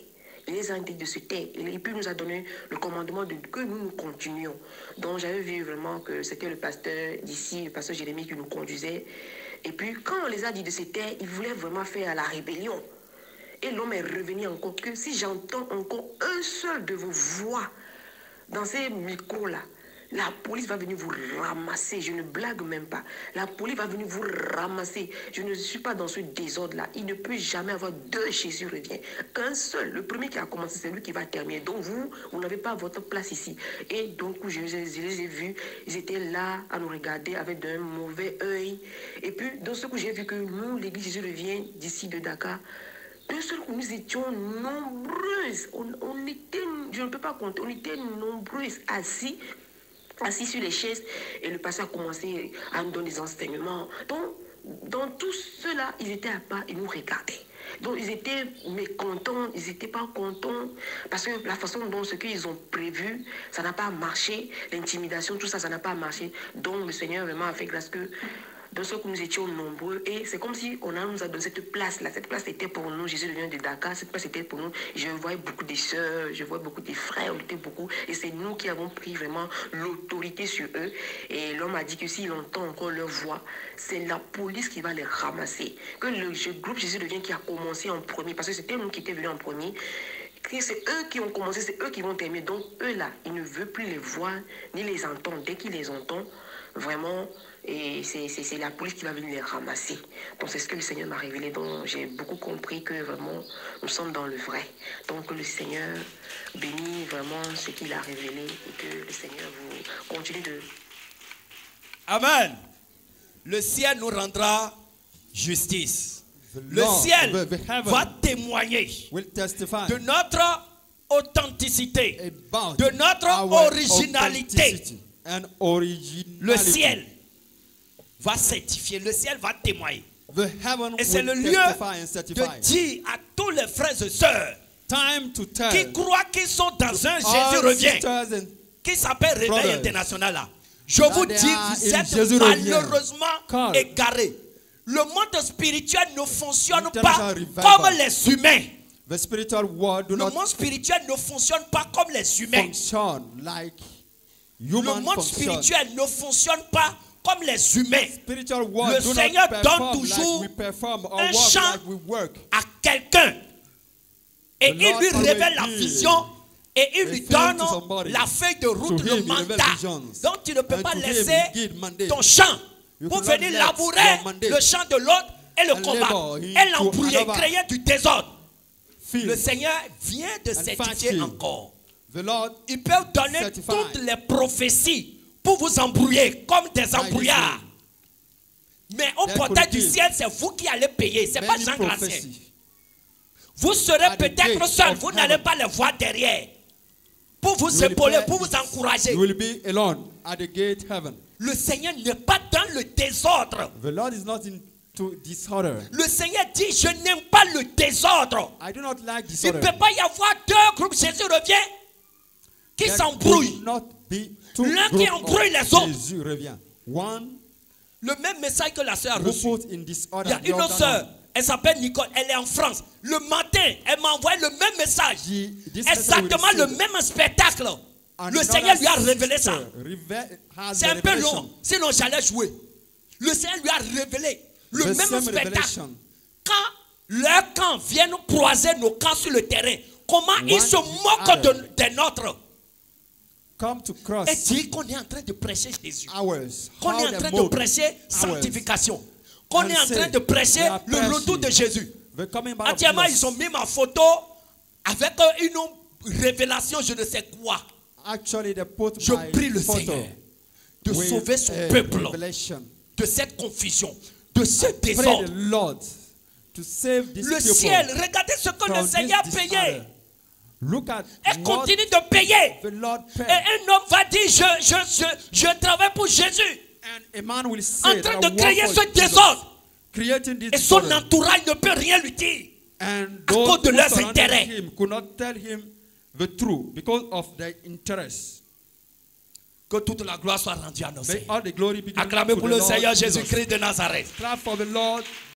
[SPEAKER 9] Il les a interdits de se taire. Et puis, il nous a donné le commandement de que nous nous continuions. Donc, j'avais vu vraiment que c'était le pasteur d'ici, le pasteur Jérémie, qui nous conduisait. Et puis, quand on les a dit de se taire, ils voulaient vraiment faire la rébellion. Et l'homme est revenu encore que si j'entends encore un seul de vos voix dans ces micros-là, la police va venir vous ramasser. Je ne blague même pas. La police va venir vous ramasser. Je ne suis pas dans ce désordre-là. Il ne peut jamais avoir deux Jésus revient. Qu'un seul. Le premier qui a commencé, c'est lui qui va terminer. Donc vous, vous n'avez pas votre place ici. Et donc, je, je les ai vus. Ils étaient là à nous regarder avec un mauvais œil. Et puis, dans ce coup, j'ai vu que nous, l'église Jésus revient d'ici de Dakar, d'un seul nous étions nombreuses. On, on était, je ne peux pas compter, on était nombreuses assis, assis sur les chaises. Et le pasteur a commencé à nous donner des enseignements. Donc, dans tout cela, ils étaient à part, ils nous regardaient. Donc, ils étaient mécontents, ils n'étaient pas contents. Parce que la façon dont ce qu'ils ont prévu, ça n'a pas marché. L'intimidation, tout ça, ça n'a pas marché. Donc, le Seigneur vraiment a fait grâce que ce coup, nous étions nombreux et c'est comme si on a, nous a donné cette place-là. Cette place était pour nous. Jésus vient de Dakar. Cette place était pour nous. Je voyais beaucoup de sœurs, je vois beaucoup de frères. On était beaucoup. Et c'est nous qui avons pris vraiment l'autorité sur eux. Et l'homme a dit que s'il entend encore leur voix, c'est la police qui va les ramasser. Que le groupe Jésus devient qui a commencé en premier. Parce que c'était nous qui étions venus en premier. Que C'est eux qui ont commencé, c'est eux qui vont terminer. Donc, eux là, ils ne veulent plus les voir ni les entendre. Dès qu'ils les entendent, vraiment, et c'est la police qui va venir les ramasser. Donc, c'est ce que le Seigneur m'a révélé. Donc, j'ai beaucoup compris que vraiment, nous sommes dans le vrai. Donc, que le Seigneur bénit vraiment ce qu'il a révélé et que le Seigneur vous continue de
[SPEAKER 1] Amen. Le ciel nous rendra justice. Le ciel va témoigner
[SPEAKER 2] will testify
[SPEAKER 1] de notre authenticité, de notre
[SPEAKER 2] our
[SPEAKER 1] originalité.
[SPEAKER 2] authenticity and originality.
[SPEAKER 1] Le ciel va certifier, le ciel va témoigner.
[SPEAKER 2] The heaven
[SPEAKER 1] Et c'est le lieu de dire à tous les frères et sœurs
[SPEAKER 2] Time to tell
[SPEAKER 1] qui croient qu'ils sont dans un Jésus revient, qui s'appelle Réveil International là. Je vous dis, vous êtes
[SPEAKER 2] Jésus
[SPEAKER 1] malheureusement
[SPEAKER 2] Called.
[SPEAKER 1] égarés. Le monde spirituel ne fonctionne pas comme les humains.
[SPEAKER 2] the spiritual world do
[SPEAKER 1] Le monde spirituel ne fonctionne pas comme les humains.
[SPEAKER 2] like
[SPEAKER 1] Le monde spirituel ne fonctionne pas comme les humains. Le Seigneur donne toujours un champ à quelqu'un. Et il lui révèle la vision et il lui donne la feuille de route, le mandat. Donc tu ne peux pas laisser ton champ pour venir labourer le champ de l'autre et le combattre, et l'embrouiller, créer du désordre. Le Seigneur vient de certifier encore.
[SPEAKER 2] The Lord
[SPEAKER 1] Il peut donner toutes les prophéties pour vous embrouiller comme des embrouillards. Mais au portail du ciel, c'est vous qui allez payer. C'est pas
[SPEAKER 2] many
[SPEAKER 1] Jean Gracien. Vous serez peut-être seul. Vous n'allez pas les voir derrière. Pour vous épauler,
[SPEAKER 2] be-
[SPEAKER 1] pour vous encourager.
[SPEAKER 2] You will be alone at the gate heaven.
[SPEAKER 1] Le Seigneur n'est pas dans le désordre.
[SPEAKER 2] The Lord is not into disorder.
[SPEAKER 1] Le Seigneur dit, je n'aime pas le désordre.
[SPEAKER 2] I do not like
[SPEAKER 1] Il ne peut pas y avoir deux groupes. Jésus revient. Qui s'embrouillent. L'un qui embrouille les autres.
[SPEAKER 2] Jésus revient. One
[SPEAKER 1] Le même message que la sœur a reçu. Il y a une autre sœur, elle s'appelle Nicole, elle est en France. Le matin, elle m'a envoyé le même message. Exactement le même spectacle. Le Seigneur lui a révélé ça. C'est
[SPEAKER 2] the
[SPEAKER 1] un peu long, sinon j'allais jouer. Le Seigneur lui a révélé le
[SPEAKER 2] The
[SPEAKER 1] même spectacle. Quand leurs camps viennent croiser nos camps sur le terrain, comment ils se moquent des nôtres
[SPEAKER 2] Come to cross
[SPEAKER 1] et disent qu'on est en train de prêcher Jésus. Qu'on est en train de prêcher sanctification. Qu'on est en train de prêcher le retour de Jésus.
[SPEAKER 2] Jesus.
[SPEAKER 1] ils ont mis ma photo avec une révélation, je ne sais quoi.
[SPEAKER 2] Actually, they put
[SPEAKER 1] Je prie le Seigneur de sauver son peuple de cette confusion, de ce désordre.
[SPEAKER 2] the Lord to save this
[SPEAKER 1] Le ciel, regardez ce que le Seigneur a payé.
[SPEAKER 2] disorder. Look at
[SPEAKER 1] Et continue de payer.
[SPEAKER 2] the Lord
[SPEAKER 1] Et un homme va dire, je, je, je, je travaille pour Jésus.
[SPEAKER 2] And a man will
[SPEAKER 1] En train de créer ce désordre. Et son
[SPEAKER 2] disorder.
[SPEAKER 1] entourage ne peut rien lui dire.
[SPEAKER 2] And
[SPEAKER 1] à cause de leurs intérêts.
[SPEAKER 2] him could not tell him the truth because of their interests.
[SPEAKER 1] Que toute la gloire soit rendue à nos
[SPEAKER 2] given
[SPEAKER 1] Acclamez pour le
[SPEAKER 2] Lord
[SPEAKER 1] Seigneur. Jésus-Christ de Nazareth.